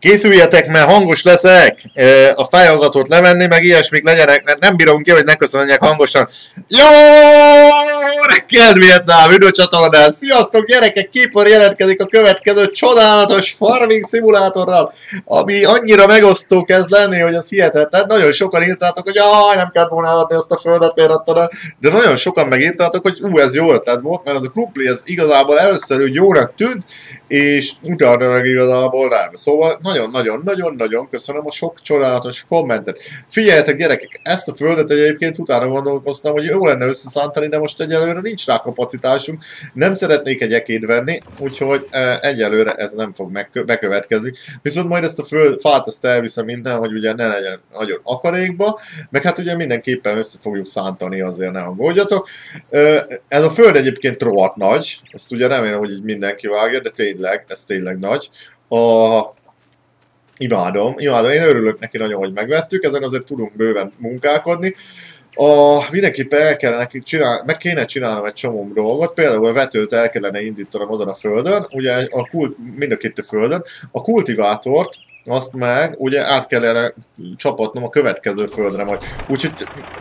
Készüljetek, mert hangos leszek! A fejhallgatót levenni, meg ilyesmik legyenek, mert nem bírom ki, hogy ne köszönjek hangosan. Jó! Reggelt Vietnám, üdv! Sziasztok gyerekek, Kipor jelentkezik a következő csodálatos farming szimulátorral, ami annyira megosztó kezd lenni, hogy az hihetetlen. Nagyon sokan írtátok, hogy jaj, nem kell volna adni azt a földet, miért adtad el. De nagyon sokan megírtátok, hogy ú, ez jó ötlet volt, mert az a krupli, ez igazából először úgy jónak tűnt, és utána meg igazából nem. Szóval nagyon-nagyon-nagyon-nagyon köszönöm a sok csodálatos kommentet. Figyeljetek gyerekek, ezt a földet egyébként utána gondolkoztam, hogy jó lenne összeszántani, de most egyelőre nincs rá kapacitásunk. Nem szeretnék egy ekét venni, úgyhogy e, egyelőre ez nem fog bekövetkezni. Viszont majd ezt a föld, fát ezt elviszem minden, hogy ugye ne legyen nagyon akarékba, meg hát ugye mindenképpen össze fogjuk szántani, azért ne aggódjatok. E, ez a föld egyébként rohadt nagy, ezt ugye remélem, hogy így mindenki vágja, de tényleg, ez tényleg nagy. A Imádom, imádom, én örülök neki nagyon, hogy megvettük, ezen azért tudunk bőven munkálkodni. A, mindenképpen el kellene csinál, meg kéne csinálnom egy csomó dolgot, például a vetőt el kellene indítanom azon a földön, ugye a kult, mind a két földön, a kultivátort, azt meg ugye át kellene csapatnom a következő földre majd. Úgyhogy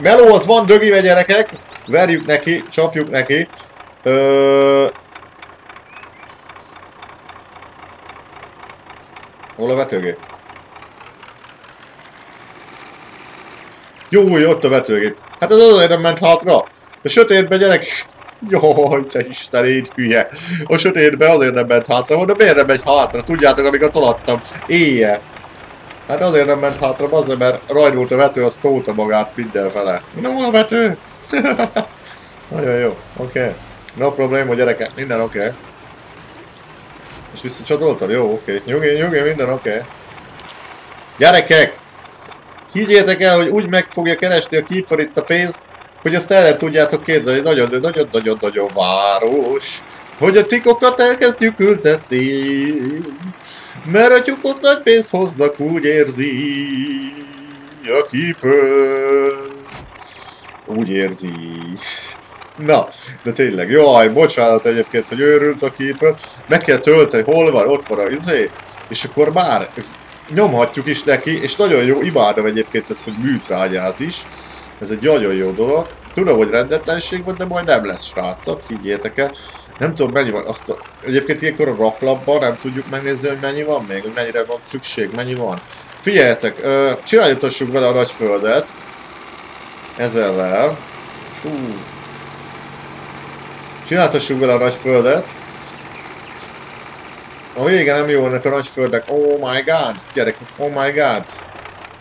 meló az van, dögive gyerekek, verjük neki, csapjuk neki. Ö, Hol a vetőgép? Jó, jó, ott a vetőgép. Hát az azért nem ment hátra. A sötétbe gyerek... Jaj, te istenéd hülye. A sötétbe azért nem ment hátra, de miért nem megy hátra? Tudjátok, amikor tolattam. Éjjel. Hát azért nem ment hátra, azért, mert rajnult a vető, az tolta magát mindenfele. Na, hol a vető? Nagyon jó, oké. Okay. No probléma, gyerekek, minden oké. Okay. És visszacsatoltam? Jó, oké. Okay. Nyugi, nyugi, minden oké. Okay. Gyerekek! Higgyétek el, hogy úgy meg fogja keresni a Keeper itt a pénzt, hogy azt el nem tudjátok képzelni. Nagyon-nagyon-nagyon-nagyon város. Hogy a tikokat elkezdjük ültetni. Mert a tyukok nagy pénzt hoznak, úgy érzi. A Keeper. Úgy érzi. Na, de tényleg, jaj, bocsánat egyébként, hogy őrült a keeper. Meg kell tölteni, hol van, ott van a izé, és akkor már nyomhatjuk is neki, és nagyon jó, imádom egyébként ezt, hogy műtrágyáz is. Ez egy nagyon jó dolog. Tudom, hogy rendetlenség van, de majd nem lesz, srácok, higgyétek el. Nem tudom, mennyi van. Azt a... Egyébként ilyenkor a raklapban nem tudjuk megnézni, hogy mennyi van még, hogy mennyire van szükség, mennyi van. Figyeljetek, csináljuk vele a nagy földet. Ezzel. Fú, Csináltassuk vele a nagy földet. A vége nem jó ennek a nagy földek. Oh my god, gyerek, oh my god.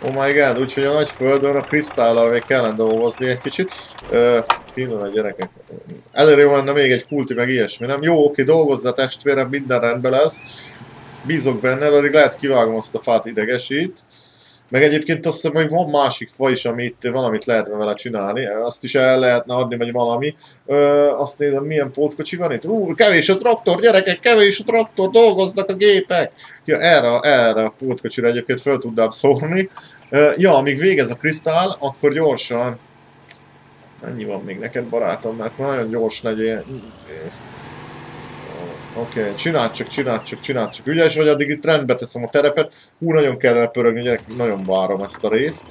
Oh my god, úgyhogy a nagy földön a kristállal még kellene dolgozni egy kicsit. Uh, pillanat gyerekek. Előre jó lenne még egy kulti meg ilyesmi, nem? Jó, oké, dolgozza testvérem, minden rendben lesz. Bízok benne, addig lehet kivágom azt a fát idegesít. Meg egyébként azt hiszem, hogy van másik faj is, amit valamit lehetne vele csinálni, azt is el lehetne adni, vagy valami. Ö, azt nézem, milyen pótkocsi van itt. Ú, kevés a traktor, gyerekek, kevés a traktor, dolgoznak a gépek. Ja, erre, erre a pótkocsira egyébként fel tudnám szórni. Ö, ja, amíg végez a krisztál, akkor gyorsan... Mennyi van még neked, barátom, mert nagyon gyors legyél. Oké, okay. csináld csak, csináld csak, csináld csak. Ügyes vagy, addig itt rendbe teszem a terepet. Hú, nagyon kellene pörögni, gyerek, nagyon várom ezt a részt.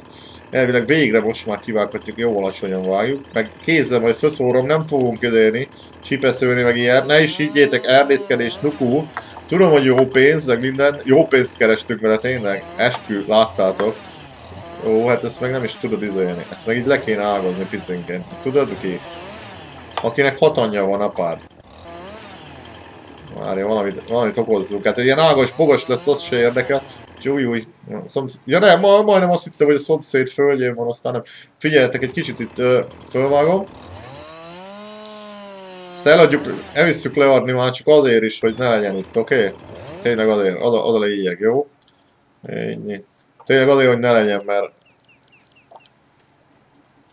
Elvileg végre most már kivághatjuk, jó alacsonyan vágjuk. Meg kézzel majd feszórom, nem fogunk ködélni, csipeszőni meg ilyen. Ne is higgyétek, erdészkedés, nukú. Tudom, hogy jó pénz, meg minden. Jó pénzt kerestünk vele tényleg. Eskü, láttátok. Ó, hát ezt meg nem is tudod izolni. Ezt meg így le kéne ágazni picinként. Tudod ki? Akinek hat anyja van apád. Várja, valamit, valamit okozzunk. Hát ilyen ágos, bogos lesz, az se érdekel. Új, új. Ja nem, ma, majdnem azt hittem, hogy a szomszéd földjén van, aztán nem. Figyeljetek, egy kicsit itt ö, fölvágom. Ezt eladjuk, elvisszük leadni már csak azért is, hogy ne legyen itt, oké? Okay? Tényleg azért, oda, oda lényeg, jó? Ennyi. Tényleg azért, hogy ne legyen, mert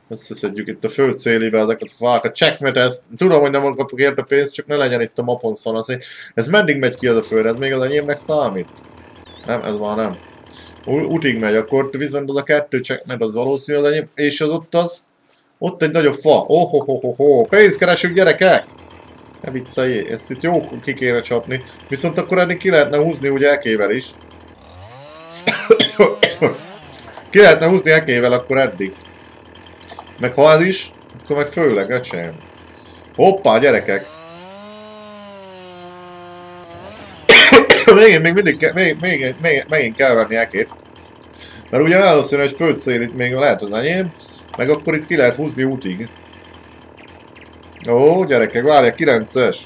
Összeszedjük itt a föld szélébe ezeket a fákat. Checkmate ezt. Tudom, hogy nem kapok érte pénzt, csak ne legyen itt a mapon szanaszé. Ez meddig megy ki az a föld? Ez még az enyémnek számít? Nem, ez már nem. Utig megy, akkor viszont az a kettő checkmate az valószínű az enyém. És az ott az... Ott egy nagyobb fa. Oh, oh, oh, oh, oh. Pénzt keresünk gyerekek! Ne vicceljé, ezt itt jó ki kéne csapni. Viszont akkor eddig ki lehetne húzni úgy elkével is. Ki lehetne húzni ekével akkor eddig. Meg ha az is, akkor meg főleg, ne csináljam. Hoppá, gyerekek! még, még mindig, még, még, még, megint kell venni ekét. Mert ugye valószínű, hogy földszél itt még lehet az enyém, meg akkor itt ki lehet húzni útig. Ó, gyerekek, várj, 9-es.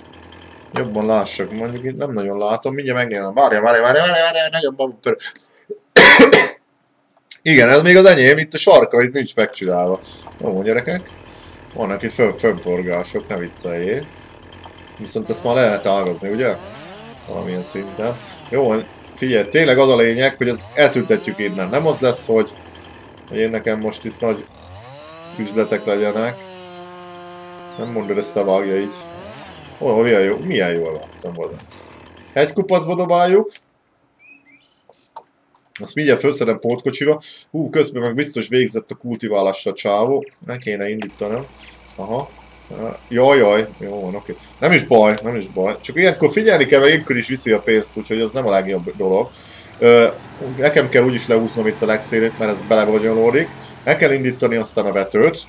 Jobban lássak, mondjuk itt nem nagyon látom, mindjárt megnézem. Várja, várja, várja, várja, várja, nagyobb babuk Igen, ez még az enyém, itt a sarka, itt nincs megcsinálva. Jó, gyerekek. Vannak itt fönn, fönnforgások, ne vicceljé. Viszont ezt már lehet ágazni, ugye? Valamilyen szinten. Jó, figyelj, tényleg az a lényeg, hogy ezt eltüntetjük innen. Nem az lesz, hogy, hogy én nekem most itt nagy üzletek legyenek. Nem mondod ezt a vágja így. Oh, milyen jó, milyen jól láttam volna. Egy kupacba dobáljuk. Azt mindjárt felszedem pótkocsira. Hú, közben meg biztos végzett a kultiválásra a csávó. Ne kéne indítanom. Aha. Jaj, jaj, jó van, oké. Nem is baj, nem is baj. Csak ilyenkor figyelni kell, mert ilyenkor is viszi a pénzt, úgyhogy az nem a legjobb dolog. Ö, nekem kell úgyis leúsznom itt a legszélét, mert ez belevonyolódik. El kell indítani aztán a vetőt.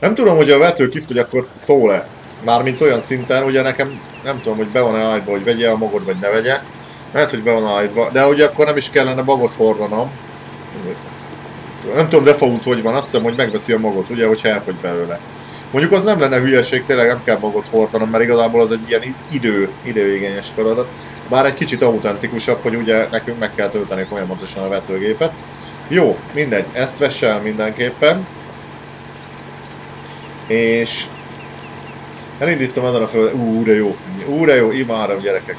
Nem tudom, hogy a vető kift, hogy akkor szól-e. Mármint olyan szinten, ugye nekem nem tudom, hogy be van-e ágyba, hogy vegye a magod, vagy ne vegye. Lehet, hogy be van ágyba, de ugye akkor nem is kellene magot hordanom. Nem tudom default hogy van, azt hiszem, hogy megveszi a magot, ugye, hogy elfogy belőle. Mondjuk az nem lenne hülyeség, tényleg nem kell magot hordanom, mert igazából az egy ilyen idő, időigényes feladat. Bár egy kicsit autentikusabb, hogy ugye nekünk meg kell tölteni folyamatosan a vetőgépet. Jó, mindegy, ezt vesse el mindenképpen. És elindítom ezen a föl... Ú, de jó, ú, de jó, imádom gyerekek.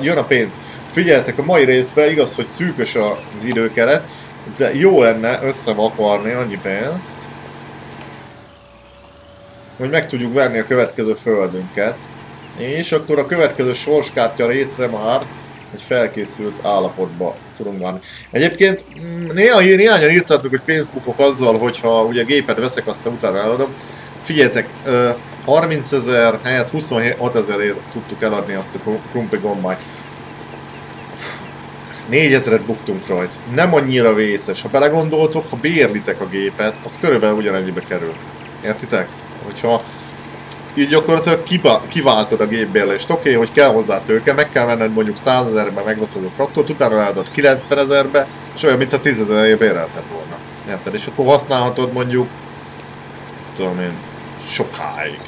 Jön a pénz. Figyeljetek, a mai részben igaz, hogy szűkös az időkeret, de jó lenne összevakarni annyi pénzt, hogy meg tudjuk venni a következő földünket. És akkor a következő sorskártya részre már egy felkészült állapotba tudunk várni. Egyébként mm, néha, néhányan írtátok, hogy pénzbukok azzal, hogyha ugye gépet veszek, aztán utána eladom. Figyeljetek, 30 ezer helyett 26 ezerért tudtuk eladni azt a krumpli gombányt. 4000-et buktunk rajta. Nem annyira vészes. Ha belegondoltok, ha bérlitek a gépet, az körülbelül ugyanennyibe kerül. Értitek? Hogyha így gyakorlatilag kiváltod a gépbérlést. Oké, okay, hogy kell hozzá tőke, meg kell menned mondjuk 100 ezerbe megveszed a traktort, utána eladod 90 ezerbe, és olyan, mint a 10 ezerért bérelted volna. Érted? És akkor használhatod mondjuk, tudom én, sokáig.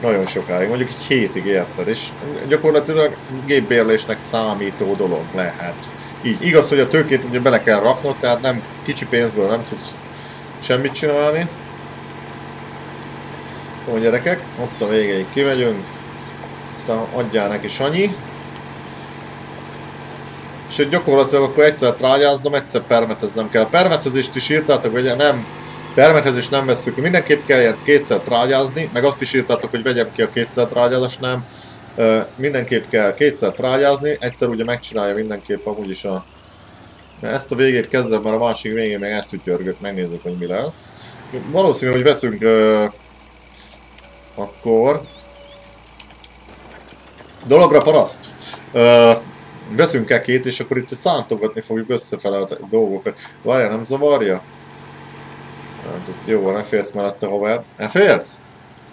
Nagyon sokáig, mondjuk egy hétig érted, és gyakorlatilag gépbérlésnek számító dolog lehet. Így, igaz, hogy a tőkét ugye bele kell raknod, tehát nem kicsi pénzből nem tudsz semmit csinálni. Jó gyerekek, ott a végéig kimegyünk, aztán adjál neki Sanyi. És gyakorlatilag akkor egyszer trágyáznom, egyszer permeteznem kell. Permetezést is írtátok, hogy nem is nem veszük ki. Mindenképp kell ilyet kétszer trágyázni, meg azt is írtátok, hogy vegyem ki a kétszer trágyázás, nem. Uh, mindenképp kell kétszer trágyázni, egyszer ugye megcsinálja mindenképp amúgy is a... Ezt a végét kezdem, mert a másik végén meg elszütyörgök, megnézzük, hogy mi lesz. Valószínű, hogy veszünk uh, akkor... Dologra paraszt! Uh, veszünk két, és akkor itt szántogatni fogjuk összefele a dolgokat. Várja, nem zavarja? Hát ez jó van, ne félsz mellette hover. Ne félsz?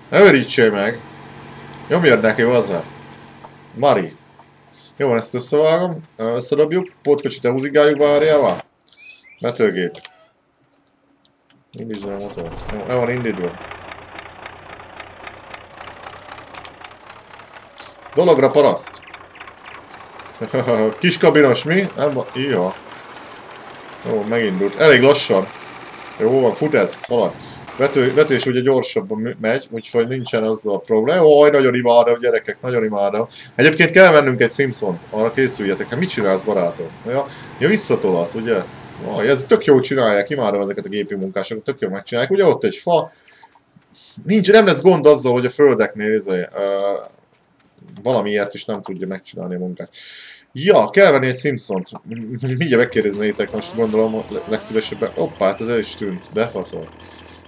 Ne örítsél meg! Nyomjad neki, hozzá! Mari. Jó van, ezt összevágom, összedobjuk, pótkocsit elhúzigáljuk várjával. Betőgép. Indítsd a motor. Jó, el van indítva. Dologra paraszt. Kis kabinos mi? Nem. Jó. Jó, megindult. Elég lassan. Jó van, fut ez, szalad. Vető, vetés ugye gyorsabban megy, úgyhogy nincsen azzal a probléma. Oj, nagyon imádom, gyerekek, nagyon imádom. Egyébként kell vennünk egy Simpson-t, arra készüljetek. Hát mit csinálsz, barátom? Ja, ja visszatolat, ugye? Vaj, ez tök jó csinálják, imádom ezeket a gépi munkásokat, tök jó megcsinálják. Ugye ott egy fa, nincs, nem lesz gond azzal, hogy a földeknél izé, uh, valamiért is nem tudja megcsinálni a munkát. Ja, kell venni egy Simpsont. Mindjárt megkérdeznétek, most gondolom legszívesebben. Hoppá, hát ez el is tűnt. Befaszol.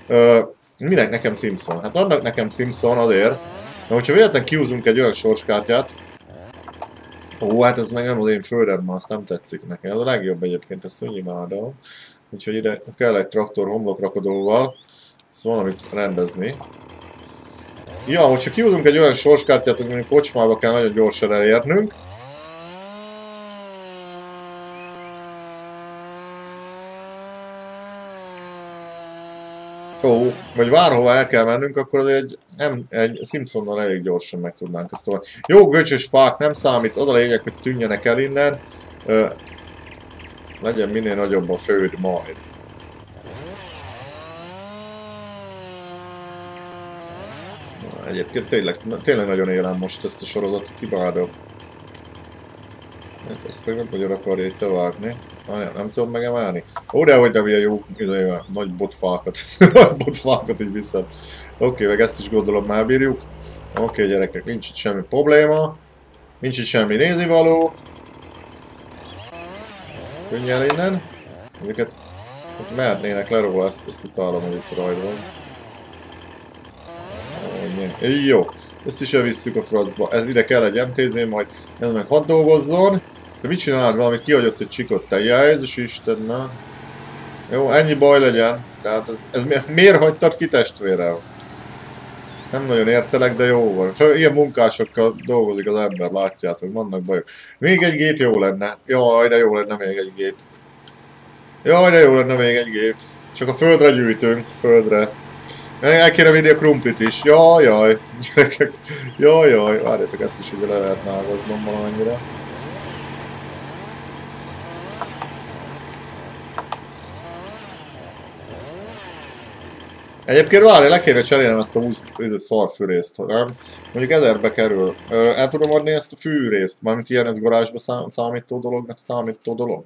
Uh, minek nekem Simpson? Hát annak nekem Simpson azért, mert hogyha véletlen kiúzunk egy olyan sorskártyát, Ó, hát ez meg nem az én földem, azt nem tetszik nekem. Ez a legjobb egyébként, ezt úgy imádom. Úgyhogy ide kell egy traktor homlokrakodóval, ezt valamit rendezni. Ja, hogyha kihúzunk egy olyan sorskártyát, mondjuk kocsmába kell nagyon gyorsan elérnünk, Ó, vagy bárhova el kell mennünk, akkor egy, nem, egy Simpsonnal elég gyorsan meg tudnánk ezt tovább. Jó, göcsös fák nem számít, az a lényeg, hogy tűnjenek el innen. Ö, legyen minél nagyobb a föld majd. Egyébként tényleg, tényleg nagyon élem most ezt a sorozatot, kibádok. Ezt meg nem nagyon akarja itt vágni. Nem, nem tudom megemelni. Ó, de hogy nem ilyen jó, izé, nagy botfákat, nagy botfákat így viszed. Oké, okay, meg ezt is gondolom már bírjuk. Oké, okay, gyerekek, nincs itt semmi probléma. Nincs itt semmi nézivaló. Könnyen innen. Ezeket hogy mehetnének le róla, ezt, ezt utálom, hogy itt rajzol. Jó, ezt is elvisszük a francba. Ez ide kell egy MTZ, majd ez meg hadd dolgozzon. De mit csinálod? Valamit kihagyott egy csikot, te Jézus Isten, na. Jó, ennyi baj legyen. Tehát ez, ez miért hagytad ki testvérem? Nem nagyon értelek, de jó van. Föl, ilyen munkásokkal dolgozik az ember, látjátok, vannak bajok. Még egy gép jó lenne. Jaj, de jó lenne még egy gép. Jaj, de jó lenne még egy gép. Csak a földre gyűjtünk, földre. El kéne vinni a krumplit is. Jaj, jaj. jaj, jaj. Várjátok, ezt is ugye le lehet nágaznom valamennyire. Egyébként várj, le kéne cserélnem ezt a 20 szarfűrészt, nem? Mondjuk ezerbe kerül. El tudom adni ezt a fűrészt, mármint ilyen ez garázsba szám, számító dolognak számító dolog.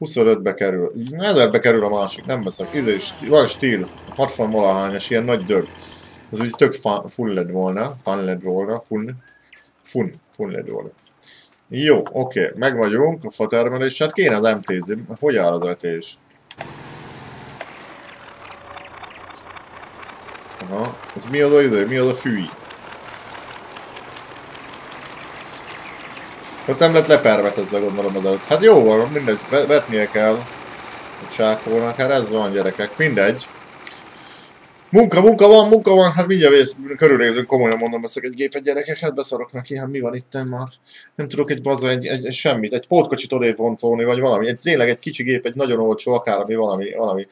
25-be kerül. Ezerbe kerül a másik, nem veszek. Izé, van stíl, 60 valahányas, ilyen nagy dög. Ez úgy tök full led volna, fun led volna, full, fun, full led volna. Jó, oké, okay. meg vagyunk a fatermelés, hát kéne az MTZ, hogy áll az etés? Aha, ez mi az a idő? Mi az a fűi? Ott nem lett lepermetezve gondolom előtt. Hát jó van, mindegy, vetnie kell. A csákolnak, hát ez van gyerekek, mindegy. Munka, munka van, munka van, hát mindjárt vész, körülnézünk, komolyan mondom, veszek egy gépet gyerekek, hát beszarok neki, hát mi van itt már? Nem tudok egy bazza, egy, egy, egy, semmit, egy pótkocsit odébb vontolni, vagy valami, egy tényleg egy kicsi gép, egy nagyon olcsó, akármi, valami, valami,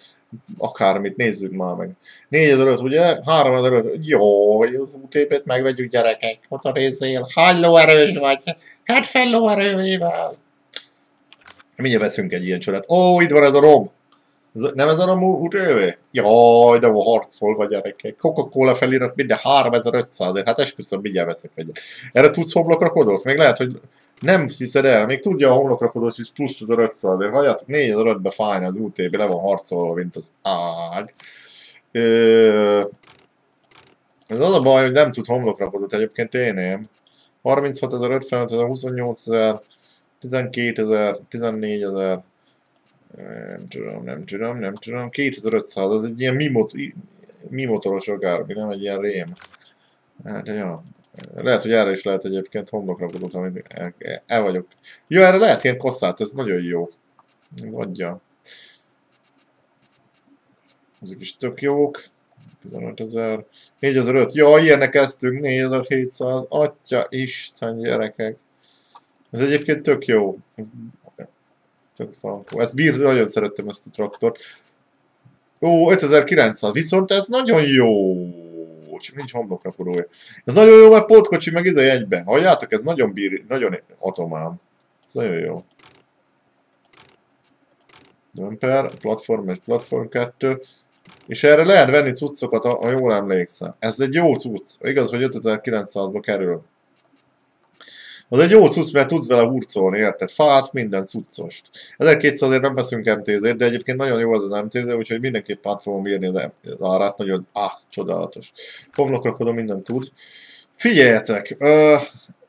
akármit, nézzük már meg. 4005, ugye? 3005, jó, hogy az UTP-t megvegyük gyerekek, ott a részél, hány lóerős vagy? Hát fel lóerővével. Mindjárt veszünk egy ilyen csodát. Ó, itt van ez a rom! Nem ez a útővé? Jaj, de harcol vagy gyerekek. Coca-Cola felirat minden 3500 ért. Hát esküszöm, mindjárt veszek egyet. Erre tudsz homlokrakodót? Még lehet, hogy nem hiszed el, még tudja a homlokrakodót is plusz 1500 ért. Halljátok, 4500-be fájna az UTB, le van harcolva, mint az ág. Ez az a baj, hogy nem tud homlokrakodót egyébként én én. 36 ezer, 55 ezer, 28 ezer, 12 ezer, 14 ezer, nem tudom, nem tudom, nem tudom. 2500, az egy ilyen mi, mot mi motoros akármi, nem egy ilyen rém. Hát, ja. Lehet, hogy erre is lehet egyébként homlokra amit el, el vagyok. Jó, erre lehet ilyen kosszát, ez nagyon jó. Adja. Ezek is tök jók. 15 ezer. 4005. Ja, ilyenek kezdtünk. 4700. Atya Isten, gyerekek. Ez egyébként tök jó. Ez Tök frankó. Ezt bír, nagyon szerettem ezt a traktort. Ó, 5900, viszont ez nagyon jó. Csak nincs homloknaporója. Ez nagyon jó, mert pótkocsi meg ez a jegybe. Halljátok, ez nagyon bír, nagyon atomám. Ez nagyon jó. Dömper, platform 1, platform 2. És erre lehet venni cuccokat, ha jól emlékszem. Ez egy jó cucc. Igaz, hogy 5900-ba kerül. Az egy jó cucc, mert tudsz vele hurcolni, érted? Fát, minden cuccost. 1200 ért nem veszünk MTZ-t, de egyébként nagyon jó az az MTZ, úgyhogy mindenképp át fogom írni az, árát, nagyon, áh, csodálatos. Homlokrakodom, minden tud. Figyeljetek, uh,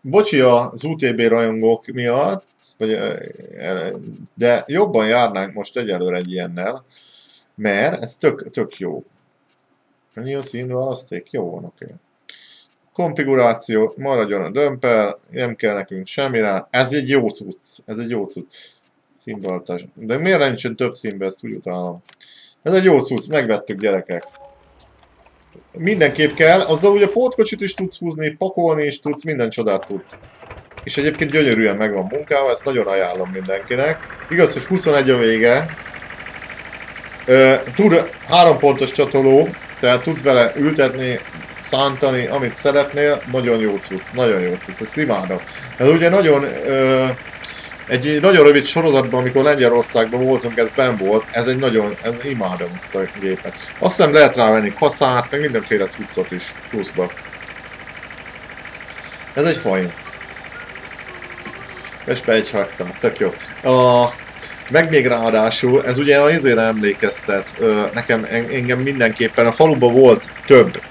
bocsi az UTB rajongók miatt, vagy, de jobban járnánk most egyelőre egy ilyennel, mert ez tök, tök jó. Mi a színválaszték? Jó van, oké. Okay. Konfiguráció, maradjon a dömpel, nem kell nekünk semmire. Ez egy jó cucc, ez egy jó cucc. Színváltás. De miért nincsen több színbe, ezt úgy utálom. Ez egy jó cucc, megvettük gyerekek. Mindenképp kell, azzal ugye pótkocsit is tudsz húzni, pakolni is tudsz, minden csodát tudsz. És egyébként gyönyörűen meg van munkálva, ezt nagyon ajánlom mindenkinek. Igaz, hogy 21 a vége. Tud három pontos csatoló, tehát tudsz vele ültetni, szántani, amit szeretnél, nagyon jó cucc, nagyon jó cucc, ezt imádom. Ez ugye nagyon, ö, egy nagyon rövid sorozatban, amikor Lengyelországban voltunk, ez ben volt, ez egy nagyon, ez imádom ezt a gépet. Azt hiszem lehet rávenni kaszát, meg mindenféle cuccot is pluszba. Ez egy fajn. És be egy hektár, tök jó. A, meg még ráadásul, ez ugye a izére emlékeztet, nekem engem mindenképpen, a faluban volt több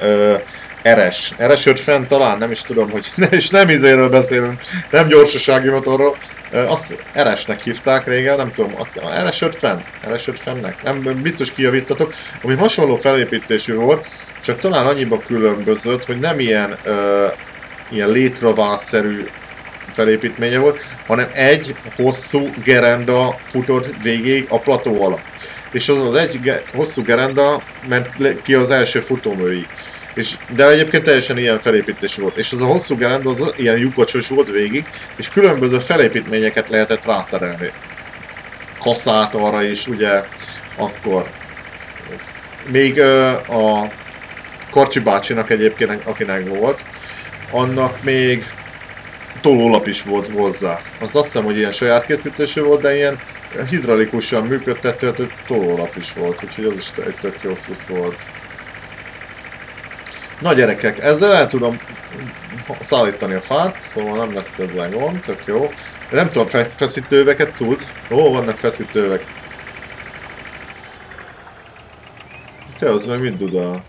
Eres. Eres 50 talán, nem is tudom, hogy és nem izéről beszélünk, nem gyorsasági motorról. Azt Eresnek hívták régen, nem tudom, azt Eres 50? Eres 50-nek? Nem, biztos kijavítatok. Ami hasonló felépítésű volt, csak talán annyiba különbözött, hogy nem ilyen, uh, ilyen létravásszerű felépítménye volt, hanem egy hosszú gerenda futott végig a plató alatt. És az az egy ge hosszú gerenda ment ki az első futóműig. És, de egyébként teljesen ilyen felépítés volt. És az a hosszú gerend az ilyen lyukacsos volt végig, és különböző felépítményeket lehetett rászerelni. Kaszát arra is, ugye, akkor. Még a Karcsi bácsinak egyébként, akinek volt, annak még tolólap is volt hozzá. Az azt hiszem, hogy ilyen saját készítésű volt, de ilyen hidraulikusan működtető tolólap is volt, úgyhogy az is egy tök jó volt. Na gyerekek, ezzel el tudom szállítani a fát, szóval nem lesz ezzel gond, tök jó. Nem tudom, feszítőveket tud. Ó, vannak feszítővek. Te az meg mind dudál?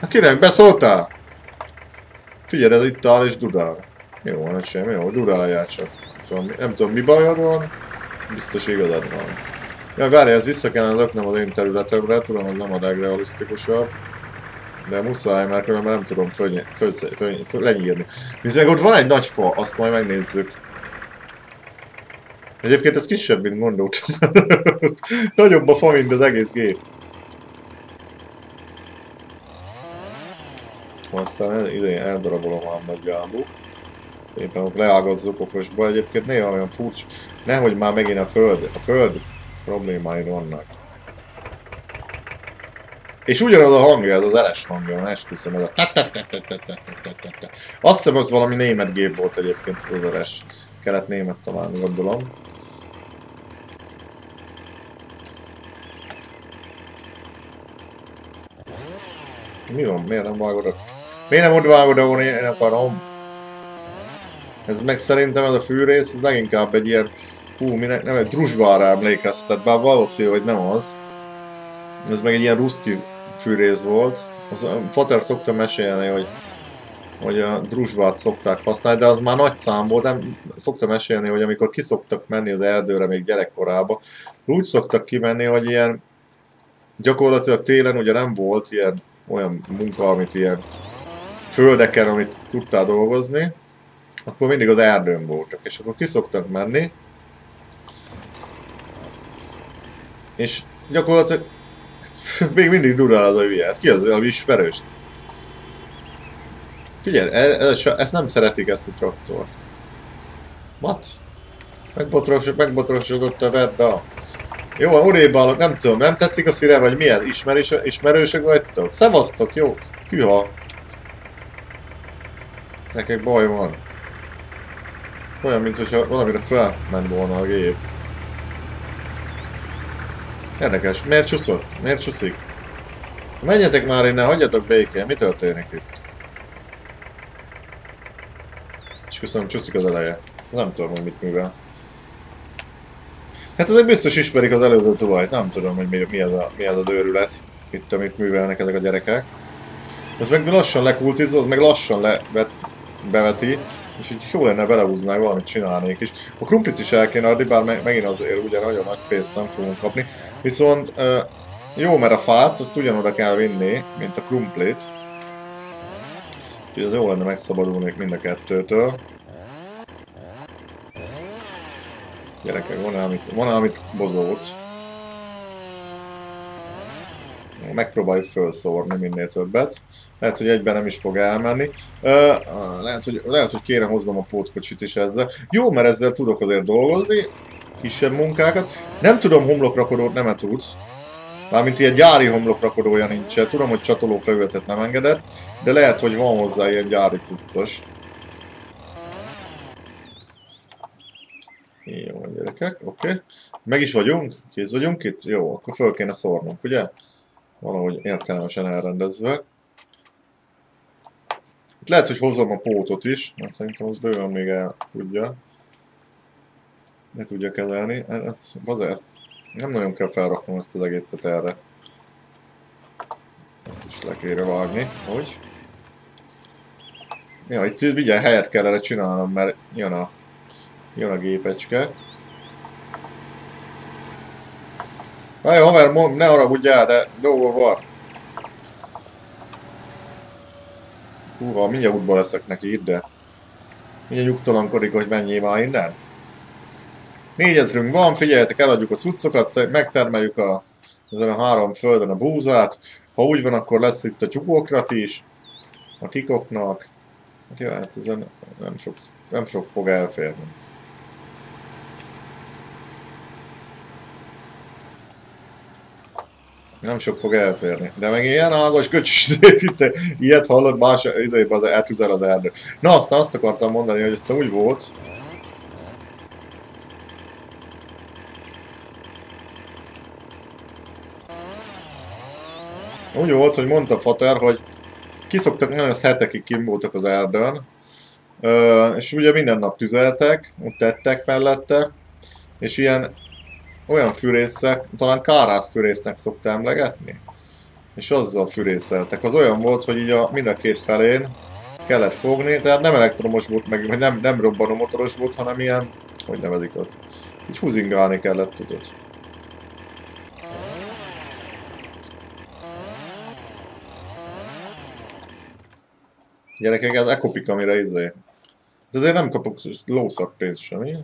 Hát kinek beszóltál? Figyelj, ez itt áll és dudál. Jó, van, semmi, jó, dudáljál csak. Tudom, nem tudom, mi bajod van, biztos igazad van. Ja, várj, ez vissza kellene löknem az én területemre, tudom, hogy nem a legrealisztikusabb. De muszáj, mert különben nem tudom föl, föl, föl, föl, lenyírni. Viszont ott van egy nagy fa, azt majd megnézzük. Egyébként ez kisebb, mint gondoltam. Nagyobb a fa, mint az egész gép. Aztán idején eldarabolom ám nagy gábú. Szépen leágazzuk okosba. Egyébként néha olyan furcsa. Nehogy már megint a föld, a föld problémái vannak. És ugyanaz a hangja, ez az eres hangja, esküszöm, ez a Azt hiszem, az valami német gép egyébként az eres. Kelet német talán, gondolom. Mi van? Miért nem vágod. Miért nem úgy vágod, ahol én akarom? Ez szerintem ez a fűrész, ez leginkább egy ilyen... Hú, minek nem egy drusvára valószínű, hogy nem az. Ez meg egy ilyen ruszki fűrész volt. Az, Fater szokta mesélni, hogy, hogy a druzsvát szokták használni, de az már nagy szám volt, nem szokta mesélni, hogy amikor kiszoktak menni az erdőre még gyerekkorába, úgy szoktak kimenni, hogy ilyen gyakorlatilag télen ugye nem volt ilyen olyan munka, amit ilyen földeken, amit tudtál dolgozni, akkor mindig az erdőn voltak, és akkor kiszoktak menni, és gyakorlatilag Még mindig durál az a. Hát ki az, ami ismerős? Figyelj, ez, ez, ezt nem szeretik ezt a traktor. What? Megbotrosodott a vedda. Jó, urébb nem tudom, nem tetszik a színe, vagy mi ez? Ismerős, ismerősök vagytok? Szevasztok, jó? Hűha. Nekek baj van. Olyan, mint hogyha valamire felment volna a gép. Érdekes. Miért csúszott? Miért csúszik? Menjetek már innen, hagyjatok békén. Mi történik itt? És köszönöm, csúszik az eleje. Nem tudom, hogy mit művel. Hát ezek biztos ismerik az előző tulajt. Nem tudom, hogy mi, mi, az, a, mi az az őrület. Itt, amit művelnek ezek a gyerekek. Az meg lassan lekultizza, az meg lassan le, beveti. És így jó lenne belehúznák, valamit csinálnék is. A krumplit is el kéne adni, bár megint azért ugye nagyon nagy pénzt nem fogunk kapni. Viszont jó, mert a fát azt ugyanoda kell vinni, mint a krumplit. Úgyhogy az jó lenne megszabadulnék mind a kettőtől. Gyerekek, van amit, van amit bozót. Megpróbáljuk felszórni minél többet. Lehet, hogy egyben nem is fog elmenni. Uh, lehet, hogy, lehet, hogy kéne hoznom a pótkocsit is ezzel. Jó, mert ezzel tudok azért dolgozni. Kisebb munkákat. Nem tudom homlokrakodót nem -e tudsz. Mármint ilyen gyári homlokrakodója nincsen. Tudom, hogy csatoló felületet nem engedett, de lehet, hogy van hozzá ilyen gyári cuccos. Jó, gyerekek, oké. Okay. Meg is vagyunk? Kész vagyunk itt? Jó, akkor föl kéne szórnunk, ugye? Valahogy értelmesen elrendezve. Itt lehet, hogy hozom a pótot is, mert szerintem az bőven még el tudja. Ne tudja kezelni. Ez, az ezt. Nem nagyon kell felraknom ezt az egészet erre. Ezt is le kéne vágni. Hogy? Ja, itt vigyel helyet kellene csinálnom, mert jön a, jön a gépecske. Aj, haver, ne haragudjál, de dolgok van. Húha, mindjárt útból leszek neki itt, de... Mindjárt nyugtalankodik, hogy mennyi már innen. Négyezrünk van, figyeljetek, eladjuk a cuccokat, megtermeljük a, ezen a három földön a búzát. Ha úgy van, akkor lesz itt a tyúkoknak is, a kikoknak. Hát jó, hát ezen nem sok, nem sok fog elférni. Nem sok fog elférni. De meg ilyen ágos köcs, itt, ilyet hallod, más idejében eltüzel az erdő. Na, azt, azt akartam mondani, hogy ezt úgy volt, Úgy volt, hogy mondta Fater, hogy kiszoktak, nagyon az hetekig kim voltak az erdőn, és ugye minden nap tüzeltek, ott tettek mellette, és ilyen olyan fűrészek, talán kárász fűrésznek szokta emlegetni, és azzal fűrészeltek. Az olyan volt, hogy így a, mind a két felén kellett fogni, tehát nem elektromos volt meg, vagy nem, nem robbanó motoros volt, hanem ilyen, hogy nevezik azt, így húzingálni kellett, tudod. Gyerekek, ez ekopik, amire izé. De azért nem kapok lószak pénzt semmi.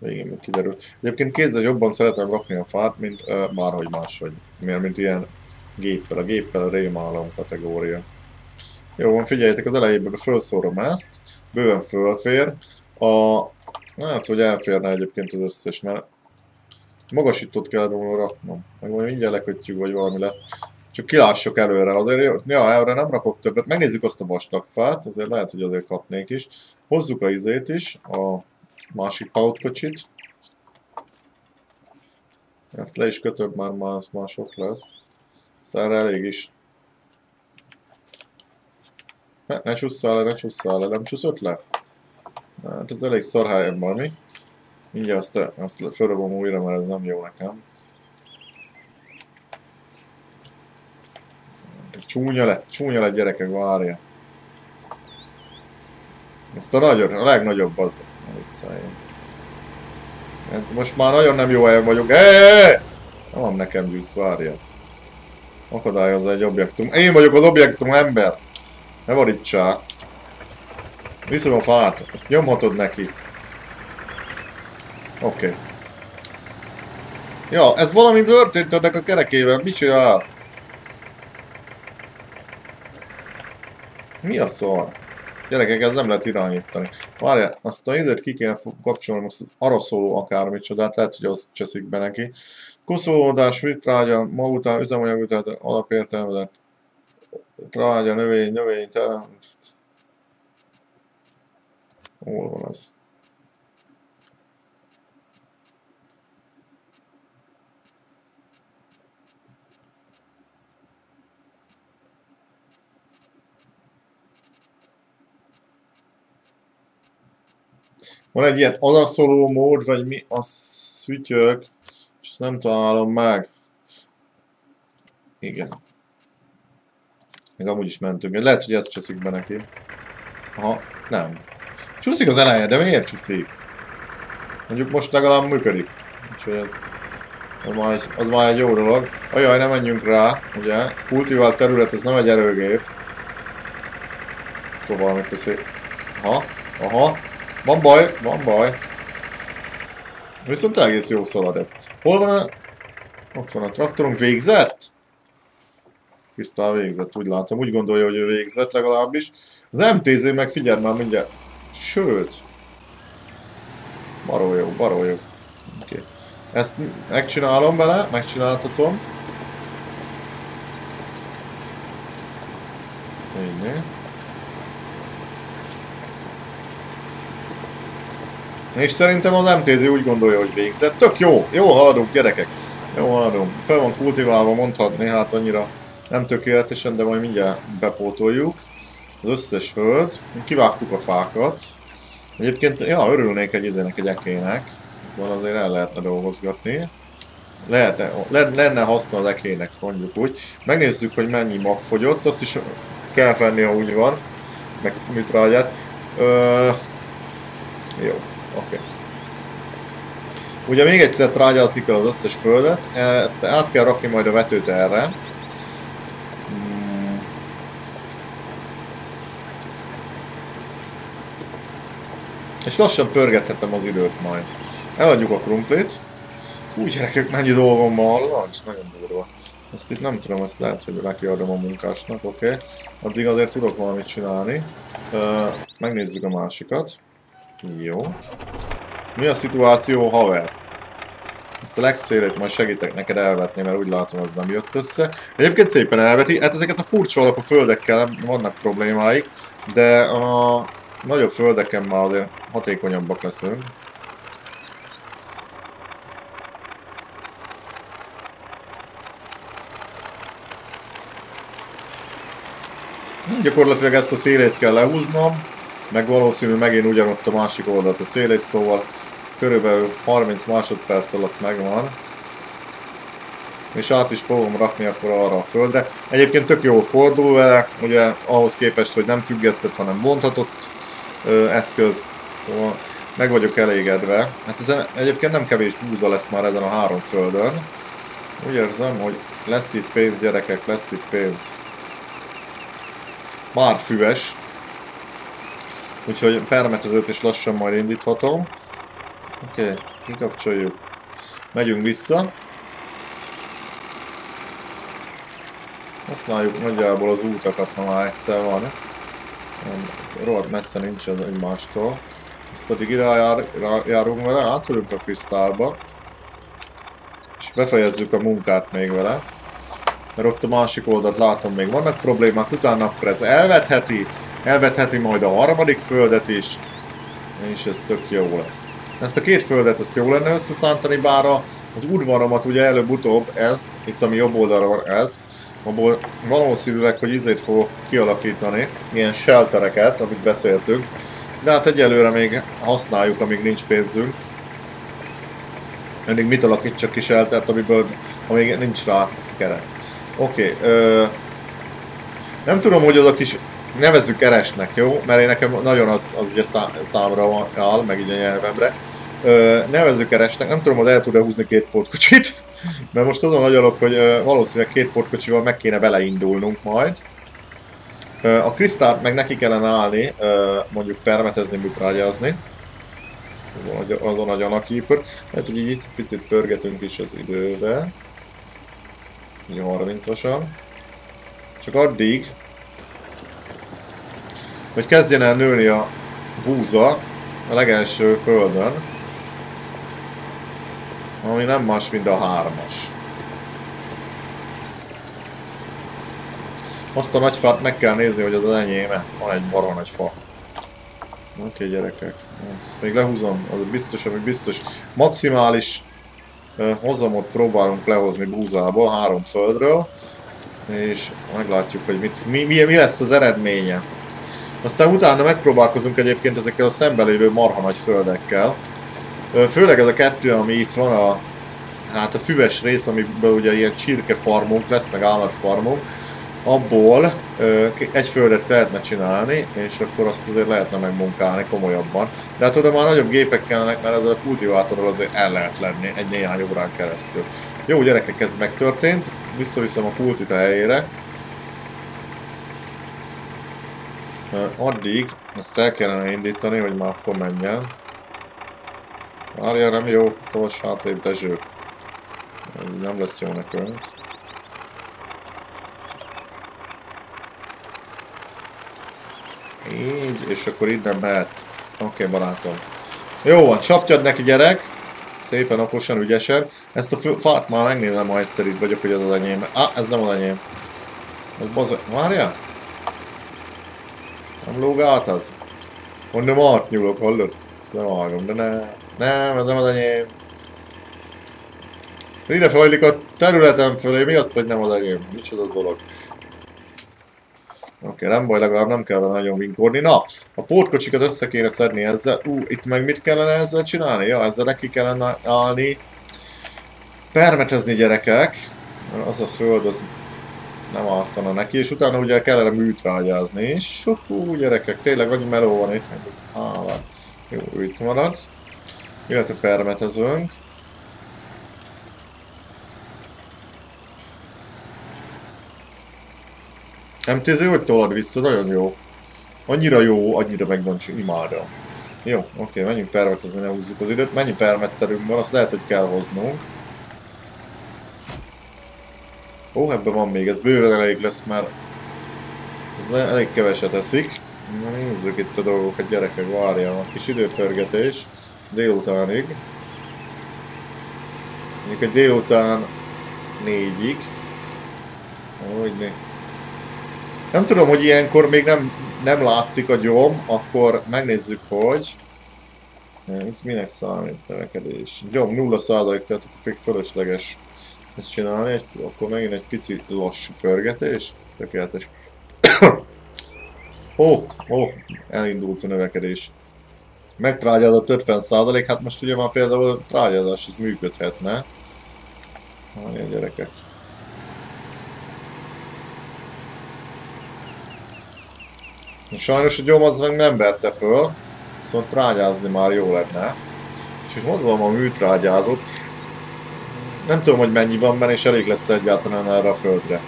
Végén kiderült. Egyébként kézzel jobban szeretem rakni a fát, mint uh, bárhogy máshogy. Miért, mint ilyen géppel. A géppel a rémálom kategória. Jó van, figyeljetek, az elejében felszórom ezt. Bőven fölfér. A... Hát, hogy elférne egyébként az összes, mert magasítót kell volna raknom. Meg majd mindjárt lekötjük, vagy valami lesz. Csak kilássok előre, azért ja, erre nem rakok többet. Megnézzük azt a vastag fát, azért lehet, hogy azért kapnék is. Hozzuk a izét is, a másik pautkocsit. Ezt le is kötöm, már más, már sok lesz. Erre elég is. Ne, ne csusszál le, ne csusszál le, nem csúszott le? Hát ez elég szar helyen van, mi? Mindjárt azt, azt fölrobom újra, mert ez nem jó nekem. Csúnya lett, csúnya lett gyerekek, várja. Ezt a nagyon, a legnagyobb az. Hát most már nagyon nem jó helyen vagyok. Eee! Nem van nekem gyűsz, várja. Akadályozza egy objektum. Én vagyok az objektum ember. Ne varítsál. Viszom a fát. Ezt nyomhatod neki. Oké. Okay. Ja, ez valami történt ennek a kerekével. Mit csinál? Mi a szar? Gyerekek, ez nem lehet irányítani. Várja, azt a izet ki kéne kapcsolni, most arra szóló akármit csodát, lehet, hogy az cseszik be neki. Kuszolódás, vitrágya, ma után üzemanyag után alapértelmezett. Trágya, növény, növény, terem. Hol van az? Van egy ilyen adaszoló mód, vagy mi a szütyök, és ezt nem találom meg. Igen. Meg amúgy is mentünk. Lehet, hogy ez cseszik be neki. Aha, nem. Csúszik az eleje, de miért csúszik? Mondjuk most legalább működik. Úgyhogy ez... Az már, egy, az már egy jó dolog. Ajaj, nem menjünk rá, ugye? Kultivált terület, ez nem egy erőgép. Akkor valamit teszi. Aha, aha. Van baj, van baj. Viszont egész jó szalad ez. Hol van a... Ott van a traktorunk, végzett? Krisztál végzett, úgy látom. Úgy gondolja, hogy ő végzett legalábbis. Az MTZ meg figyelj már mindjárt. Sőt. Baró jó, baró jó. Okay. Ezt megcsinálom vele, megcsináltatom. Így, És szerintem az MTZ úgy gondolja, hogy végzett. Tök jó, jó haladunk gyerekek. Jó haladunk. Fel van kultiválva mondhatni, hát annyira nem tökéletesen, de majd mindjárt bepótoljuk. Az összes föld. Kivágtuk a fákat. Egyébként, ja, örülnék egy izének, egy ekének. Szóval azért el lehetne dolgozgatni. Lehetne, lenne haszna az ekének, mondjuk úgy. Megnézzük, hogy mennyi mag fogyott, azt is kell venni, ha úgy van. Meg mitrágyát. Ö, jó. Oké. Okay. Ugye még egyszer trágyázni kell az összes földet, ezt át kell rakni majd a vetőt erre. Hmm. És lassan pörgethetem az időt majd. Eladjuk a krumplit. Úgy gyerekek, mennyi dolgom van, lancs, nagyon durva. Ezt itt nem tudom, ezt lehet, hogy nekiadom a munkásnak, oké. Okay. Addig azért tudok valamit csinálni. Uh, megnézzük a másikat. Jó. Mi a szituáció, haver? Itt a legszélét majd segítek neked elvetni, mert úgy látom, az nem jött össze. Egyébként szépen elveti, hát ezeket a furcsa alapú földekkel vannak problémáik, de a nagyobb földeken már azért hatékonyabbak leszünk. Gyakorlatilag ezt a szélét kell lehúznom, meg valószínű megint ugyanott a másik oldalt a szélét, szóval körülbelül 30 másodperc alatt megvan. És át is fogom rakni akkor arra a földre. Egyébként tök jól fordul vele, ugye ahhoz képest, hogy nem függesztett, hanem vonthatott ö, eszköz. Meg vagyok elégedve. Hát ezen egyébként nem kevés búza lesz már ezen a három földön. Úgy érzem, hogy lesz itt pénz gyerekek, lesz itt pénz. Már füves, Úgyhogy permetezőt is lassan majd indíthatom. Oké, okay, kikapcsoljuk. Megyünk vissza. Használjuk nagyjából az útakat, ha már egyszer van. Rohadt messze nincs az egymástól. Ezt addig ide jár, járunk vele, átülünk a krisztálba. És befejezzük a munkát még vele. Mert ott a másik oldalt látom még vannak problémák, utána akkor ez elvetheti, elvetheti majd a harmadik földet is, és ez tök jó lesz. Ezt a két földet ezt jó lenne összeszántani, bár az udvaromat ugye előbb-utóbb ezt, itt ami jobb oldalra van ezt, abból valószínűleg, hogy izét fogok kialakítani, ilyen sheltereket, amit beszéltünk, de hát egyelőre még használjuk, amíg nincs pénzünk. Eddig mit alakítsak ki sheltert, amiből, amíg nincs rá keret. Oké, okay, nem tudom, hogy az a kis nevezzük eresnek, jó? Mert én nekem nagyon az, az ugye számra áll, meg így a nyelvemre. Ö, nevezzük eresnek, nem tudom, hogy el tud-e húzni két portkocsit, mert most azon agyalok, hogy ö, valószínűleg két portkocsival meg kéne beleindulnunk majd. Ö, a krisztált meg neki kellene állni, ö, mondjuk permetezni, műtrágyázni. Azon, azon a gyanakípör. Lehet, hogy így picit pörgetünk is az időbe. 30-osan. Csak addig, hogy kezdjen el nőni a búza a legelső földön, ami nem más, mint a hármas. Azt a nagy fát meg kell nézni, hogy az az enyéme. Van egy baron nagy fa. Oké okay, gyerekek, hát ezt még lehúzom, az biztos, ami biztos. Maximális hozamot próbálunk lehozni búzából, három földről, és meglátjuk, hogy mit, mi, mi, mi lesz az eredménye. Aztán utána megpróbálkozunk egyébként ezekkel a szemben lévő marha nagy földekkel. Főleg ez a kettő, ami itt van, a, hát a füves rész, amiből ugye ilyen csirkefarmunk lesz, meg állatfarmunk, abból egy földet lehetne csinálni, és akkor azt azért lehetne megmunkálni komolyabban. De hát oda már nagyobb gépek kellenek, mert ezzel a kultivátorral azért el lehet lenni egy néhány órán keresztül. Jó gyerekek, ez megtörtént, visszaviszem a kultit a helyére. Addig ezt el kellene indítani, hogy már akkor menjen. Várja, nem jó, tolsz hátrébb Dezső. Nem lesz jó nekünk. Így, és akkor innen mehetsz. Oké, okay, barátom. Jó van, csapjad neki gyerek. Szépen, okosan, ügyesen. Ezt a fát már megnézem, ha egyszer vagyok, hogy az az enyém. Ah, ez nem az enyém. Ez baza... Várja? Nem lóg át az? Mondom, átnyúlok, hallod? Ezt nem vágom, de ne... Nem, ez nem az enyém. Ide fejlik a területem fölé, mi az, hogy nem az enyém? Micsoda dolog. Oké, okay, nem baj, legalább nem kell nagyon vinkorni. Na, a pótkocsikat össze kéne szedni ezzel. Ú, uh, itt meg mit kellene ezzel csinálni? Ja, ezzel neki kellene állni. Permetezni gyerekek. Az a föld, az nem ártana neki, és utána ugye kellene műtrágyázni. És hú, gyerekek, tényleg vagy meló van itt, meg az állat. Jó, itt marad. Illetve permetezünk. MTZ hogy tolad vissza? Nagyon jó. Annyira jó, annyira megdöntjük, imádom. Jó, oké, menjünk permetezni, ne húzzuk az időt. Mennyi permet szerünk van, azt lehet, hogy kell hoznunk. Ó, ebben van még, ez bőven elég lesz, mert ez elég keveset eszik. Na nézzük itt a dolgokat, gyerekek, várjál, a kis időtörgetés délutánig. Mondjuk egy délután négyig. Hogy né. Nem tudom, hogy ilyenkor még nem, nem látszik a gyom, akkor megnézzük, hogy... Ez minek számít növekedés? Gyom 0 tehát akkor még fölösleges ezt csinálni, egy, akkor megint egy pici lassú pörgetés. Tökéletes. Ó, oh, oh, elindult a növekedés. Megtrágyázott 50 hát most ugye már például a trágyázás ez működhetne. Várj a gyerekek. Sajnos a gyom az meg nem vette föl, viszont trágyázni már jó lenne. Úgyhogy hozzam a műtrágyázót. Nem tudom, hogy mennyi van benne, és elég lesz egyáltalán erre a földre.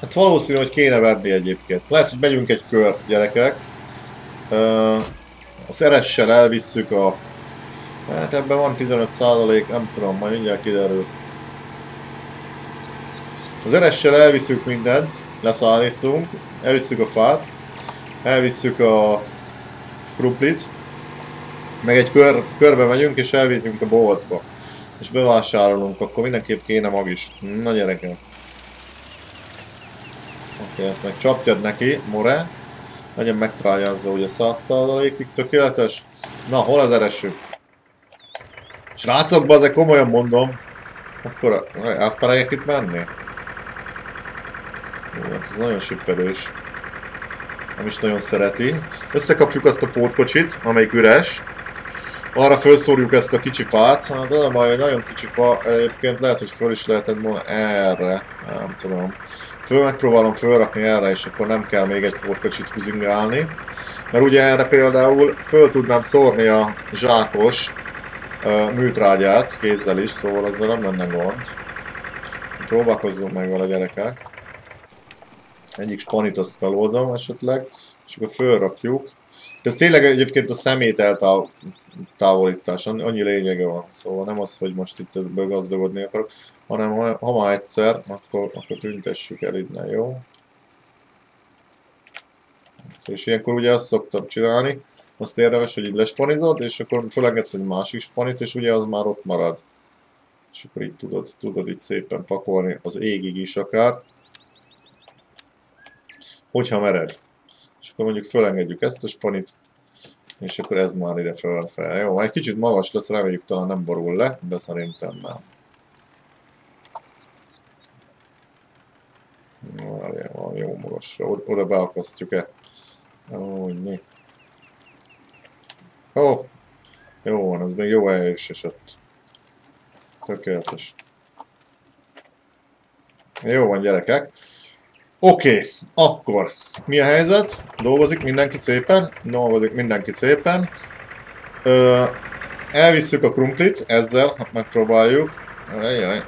Hát valószínű, hogy kéne verni egyébként. Lehet, hogy megyünk egy kört, gyerekek. A szeressel elvisszük a... Hát ebben van 15 százalék, nem tudom, majd mindjárt kiderül. Az eressel elviszük mindent, leszállítunk, elviszük a fát, elvisszük a kruplit, meg egy kör, körbe megyünk és elvigyünk a boltba. És bevásárolunk, akkor mindenképp kéne mag is. Na gyerekem. Oké, okay, ezt meg csapjad neki, more. Legyen megtrájázza ugye 100%-ig tökéletes. Na, hol az ereső? Srácok, ezek komolyan mondom. Akkor átpereljek itt menni? Jó, hát ez nagyon süppedős nem is nagyon szereti. Összekapjuk azt a pótkocsit, amelyik üres. Arra felszórjuk ezt a kicsi fát. Hát a baj, hogy nagyon kicsi fa, egyébként lehet, hogy föl is lehetett volna erre. Nem tudom. Föl megpróbálom fölrakni erre, és akkor nem kell még egy pótkocsit húzingálni. Mert ugye erre például föl tudnám szórni a zsákos műtrágyát kézzel is, szóval ezzel nem lenne gond. Próbálkozzunk meg vele gyerekek egyik spanit feloldom esetleg, és akkor fölrakjuk. Ez tényleg egyébként a szemét eltávolítás, annyi lényege van, szóval nem az, hogy most itt ezzel gazdagodni akarok, hanem ha, ha már egyszer, akkor, akkor tüntessük el innen, jó? És ilyenkor ugye azt szoktam csinálni, azt érdemes, hogy így lespanizod, és akkor fölengedsz egy másik spanit, és ugye az már ott marad. És akkor így tudod, tudod így szépen pakolni az égig is akár hogyha mered. És akkor mondjuk fölengedjük ezt a spanit, és akkor ez már ide fel. Jó, egy kicsit magas lesz, reméljük talán nem borul le, de szerintem nem. Várjál, jó magasra. Oda beakasztjuk-e? Úgy? Ó, jó van, ez még jó is esett. Tökéletes. Jó van gyerekek. Oké, okay, akkor mi a helyzet? Dolgozik mindenki szépen? Dolgozik mindenki szépen. Ö, elvisszük a krumplit, ezzel megpróbáljuk. Ajjaj.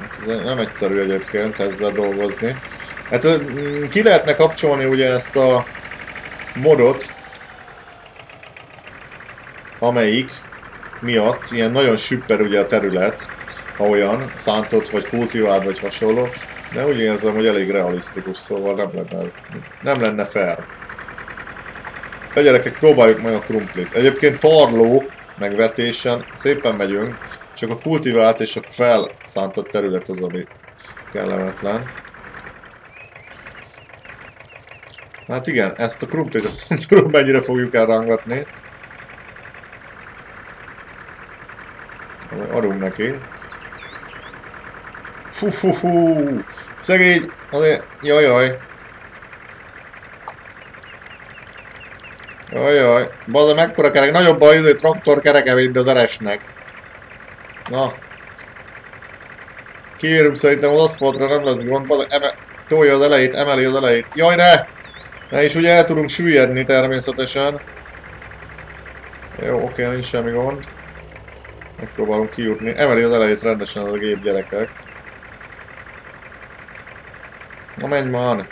Hát ez nem egyszerű egyébként ezzel dolgozni. Hát ki lehetne kapcsolni ugye ezt a modot, amelyik miatt ilyen nagyon süper ugye a terület, ha olyan, szántott vagy kultivált vagy hasonló, de úgy érzem, hogy elég realisztikus, szóval nem lenne ez, nem lenne fair. A gyerekek, próbáljuk meg a krumplit. Egyébként tarló megvetésen szépen megyünk, csak a kultivált és a felszántott terület az, ami kellemetlen. Hát igen, ezt a krumplit azt nem tudom mennyire fogjuk elrángatni. Adunk neki. Fú, fú, fú. Szegény, azért, jaj, jaj. Jaj, jaj. Baza, mekkora kerek, nagyobb a izé, traktor kereke, mint az eresnek. Na. Kérünk, szerintem az aszfaltra nem lesz gond, baza, eme, tolja az elejét, emeli az elejét. Jaj, ne! Ne, és ugye el tudunk süllyedni természetesen. Jó, oké, nincs semmi gond. Megpróbálunk kijutni. Emeli az elejét rendesen az a gép gyerekek. Na menj már!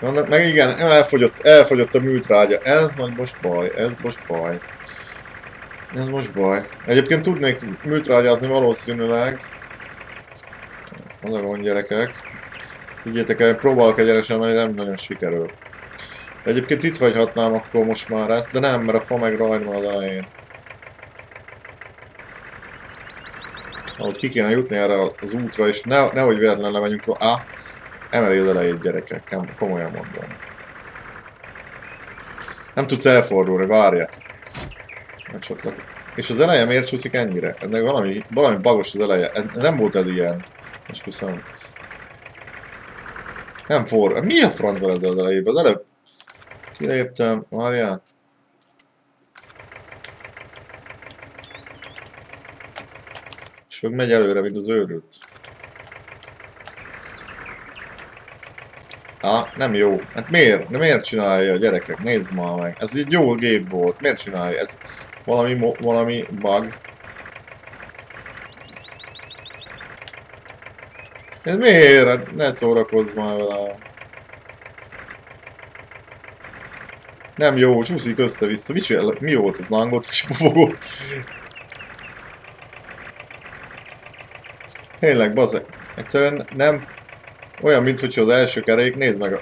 Na, meg igen, elfogyott, elfogyott a műtrágya. Ez nagy most baj, ez most baj. Ez most baj. Egyébként tudnék műtrágyázni valószínűleg. Az a gond gyerekek. Figyeljetek el, próbálok egyenesen menni, nem nagyon sikerül. Egyébként itt hagyhatnám akkor most már ezt, de nem, mert a fa meg rajt az elején. Ahogy ki kéne jutni erre az útra, és ne, nehogy véletlenül lemegyünk róla. Ah, emeli az elejét gyerekek, komolyan mondom. Nem tudsz elfordulni, várja. Megcsatlak. És az eleje miért csúszik ennyire? Ennek valami, valami bagos az eleje. Nem volt ez ilyen. Most köszönöm. Nem for. Mi a francba ez az elejében? Az előbb kiléptem, várjál. És meg megy előre, mint az őrült. Á, nem jó. Hát miért? De miért csinálja a gyerekek? Nézd már meg. Ez egy jó gép volt. Miért csinálja? Ez valami, valami bug. Ez miért? Hát ne szórakozz már vele. Nem jó, csúszik össze-vissza. Mit Mi volt ez? Lángot és pufogott? Tényleg, bazeg. Egyszerűen nem... Olyan, mint hogyha az első kerék, nézd meg, a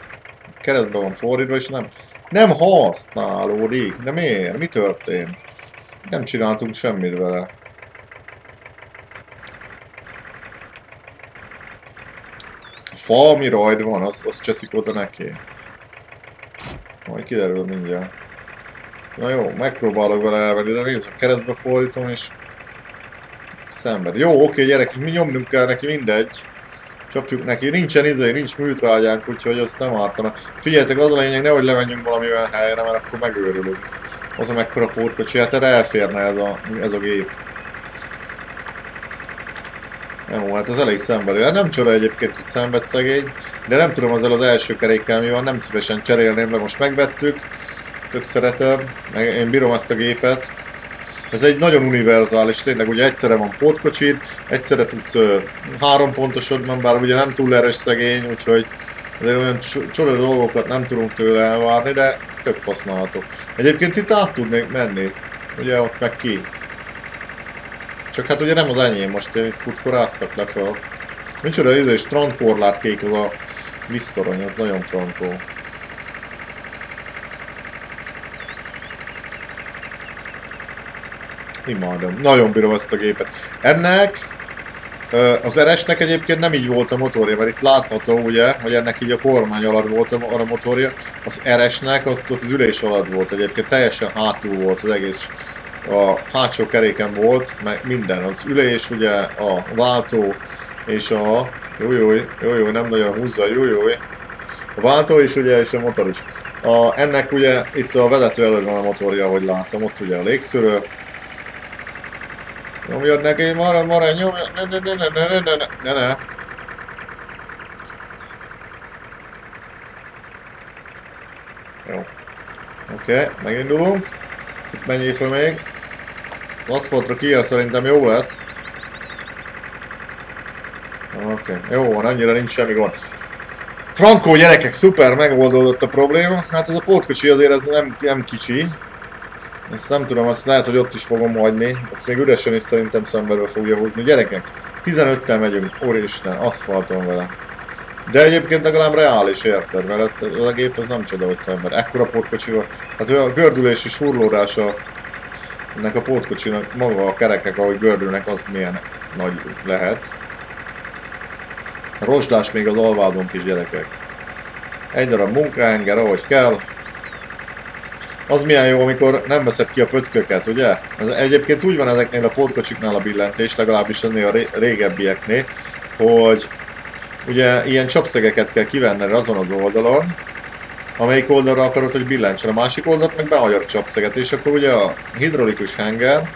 keresztben van fordítva, és nem... Nem használódik. De miért? Mi történt? Nem csináltunk semmit vele. A fa, ami rajt van, az, az cseszik oda neki. Majd kiderül mindjárt. Na jó, megpróbálok vele elvenni, de nézd, keresztbe fordítom, és szenved. Jó, oké, gyerekek, mi nyomnunk kell neki, mindegy. Csapjuk neki. Nincsen izé, nincs műtrágyánk, úgyhogy azt nem ártana. Figyeljetek, az a lényeg, nehogy levenjünk valamivel helyre, mert akkor megőrülünk. Az a mekkora pótkocsi, hát erre elférne ez a, ez a gép. Jó, hát az elég szenvedő. Hát nem csoda egyébként, hogy szenved szegény, de nem tudom azzal az első kerékkel mi van, nem szívesen cserélném, de most megvettük. Tök szeretem, meg én bírom ezt a gépet. Ez egy nagyon univerzális, tényleg ugye egyszerre van pótkocsid, egyszerre tudsz három pontosod van, bár ugye nem túl eres szegény, úgyhogy azért olyan csoda dolgokat nem tudunk tőle elvárni, de tök használható. Egyébként itt át tudnék menni, ugye ott meg ki. Csak hát ugye nem az enyém, most én itt futkorásszak le fel. Micsoda ez egy strandkorlát kék az a víztorony, az nagyon frankó. Imádom. Nagyon bírom ezt a gépet. Ennek az eresnek egyébként nem így volt a motorja, mert itt látható ugye, hogy ennek így a kormány alatt volt a motorja. Az eresnek az ott az ülés alatt volt egyébként, teljesen hátul volt az egész. A hátsó keréken volt, meg minden, az ülés ugye, a váltó és a... Jó, jó, nem nagyon húzza, jó, jó. A váltó is ugye, és a motor is. A, ennek ugye itt a vezető előtt van a motorja, ahogy látom, ott ugye a légszűrő, Nyomjad neki, marad, marad, nyomjad, ne, ne, ne, ne, ne, ne, ne, ne, ne. Jó. Oké, okay, megindulunk. Itt menjél fel még. Aszfaltra kiér szerintem jó lesz. Oké, okay. jó van, annyira nincs semmi gond. Frankó gyerekek, szuper, megoldódott a probléma. Hát ez a pótkocsi azért ez nem, nem kicsi. Ezt nem tudom, azt lehet, hogy ott is fogom hagyni. Ezt még üresen is szerintem szemberbe fogja húzni. Gyerekek, 15-tel megyünk, úristen, aszfalton vele. De egyébként legalább reális érted, mert ez a gép az nem csoda, hogy szemben. Ekkora pótkocsival, hát a gördülési surlódása ennek a pótkocsinak maga a kerekek, ahogy gördülnek, azt milyen nagy lehet. Rozsdás még az alvádon kis gyerekek. Egy darab munkahenger, ahogy kell. Az milyen jó, amikor nem veszed ki a pöcköket, ugye? Ez egyébként úgy van ezeknél a pótkocsiknál a billentés, legalábbis ennél a régebbieknél, hogy ugye ilyen csapszegeket kell kivenned azon az oldalon, amelyik oldalra akarod, hogy billentsen, a másik oldalt meg behagyod a csapszeget, és akkor ugye a hidrolikus henger,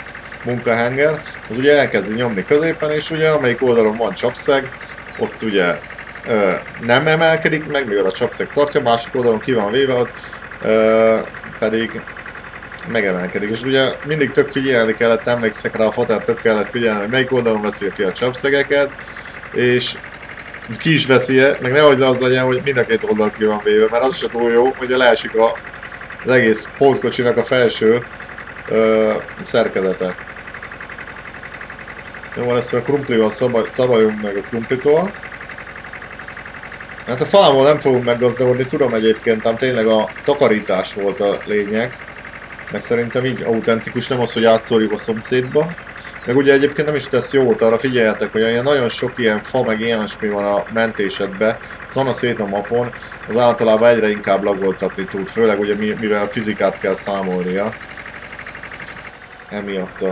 munkahenger, az ugye elkezdi nyomni középen, és ugye amelyik oldalon van csapszeg, ott ugye ö, nem emelkedik meg, mivel a csapszeg tartja, másik oldalon ki van véve, ott ö, pedig megemelkedik. És ugye mindig tök figyelni kellett, emlékszek rá a fotát, tök kellett figyelni, hogy melyik oldalon veszi ki a csapszegeket, és ki is veszi -e, meg nehogy az legyen, hogy mind a két oldal ki van véve, mert az is túl jó, hogy leesik a, az egész pótkocsinak a felső ö, szerkezete. Jó, van, ezt a krumplival szabaljunk meg a krumplitól. Hát a fámmal nem fogunk meggazdagodni, tudom egyébként, ám tényleg a takarítás volt a lényeg. Meg szerintem így autentikus, nem az, hogy átszórjuk a szomszédba. Meg ugye egyébként nem is tesz jót, arra figyeljetek, hogy olyan nagyon sok ilyen fa meg ilyesmi van a mentésedbe, szana szét a mapon, az általában egyre inkább lagoltatni tud, főleg ugye mivel fizikát kell számolnia. Emiatt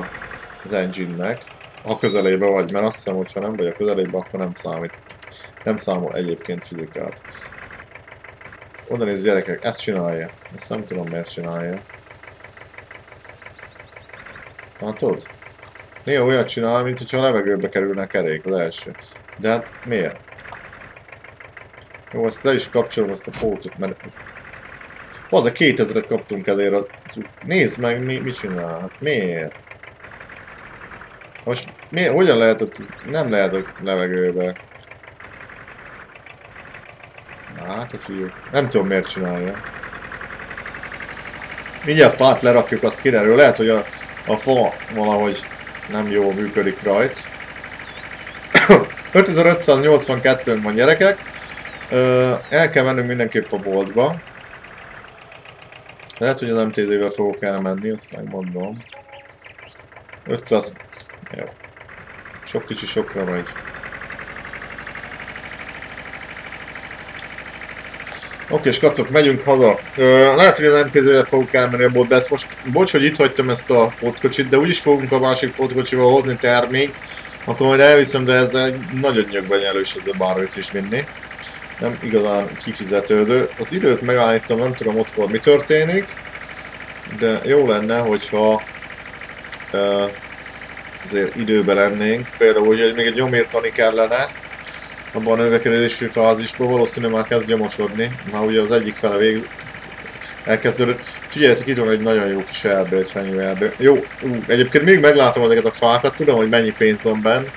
az engine-nek. Ha közelébe vagy, mert azt hiszem, hogyha nem vagy a közelébe, akkor nem számít. Nem számol egyébként fizikát. Oda néz gyerekek, ezt csinálja. Ezt nem tudom miért csinálja. Látod? Néha olyat csinál, mint hogyha a levegőbe kerülne a kerék az első. De hát miért? Jó, ezt le is kapcsolom ezt a pótot, mert ez... Az a 2000-et kaptunk elére. Nézd meg, mi, mit csinál. Hát miért? Most miért, hogyan lehetett, ez nem lehet a levegőbe. Hát a fiú. Nem tudom miért csinálja. Mindjárt fát lerakjuk, azt kiderül. Lehet, hogy a, a fa valahogy nem jól működik rajt. 5582 van gyerekek. El kell mennünk mindenképp a boltba. Lehet, hogy az MTZ-vel fogok elmenni, azt megmondom. 500... Jó. Sok kicsi sokra megy. Oké, és kacok, megyünk haza. Ö, lehet, hogy nem kézzel fogok elmenni a bot, de ezt most, bocs, hogy itt hagytam ezt a potkocsit, de úgyis fogunk a másik potkocsival hozni termék, akkor majd elviszem, de ez egy nagyon nyögben nyelős ezzel bármit is vinni. Nem igazán kifizetődő. Az időt megállítom, nem tudom ott mi történik, de jó lenne, hogyha ö, azért időben lennénk. Például, hogy még egy nyomírtani kellene, abban a növekedési fázisban valószínűleg már kezd gyomosodni, már ugye az egyik fele vég elkezdődött. Figyeljetek, itt van egy nagyon jó kis erdő, egy fenyőerdő. Jó, ú, egyébként még meglátom ezeket a fákat, tudom, hogy mennyi pénz van benne,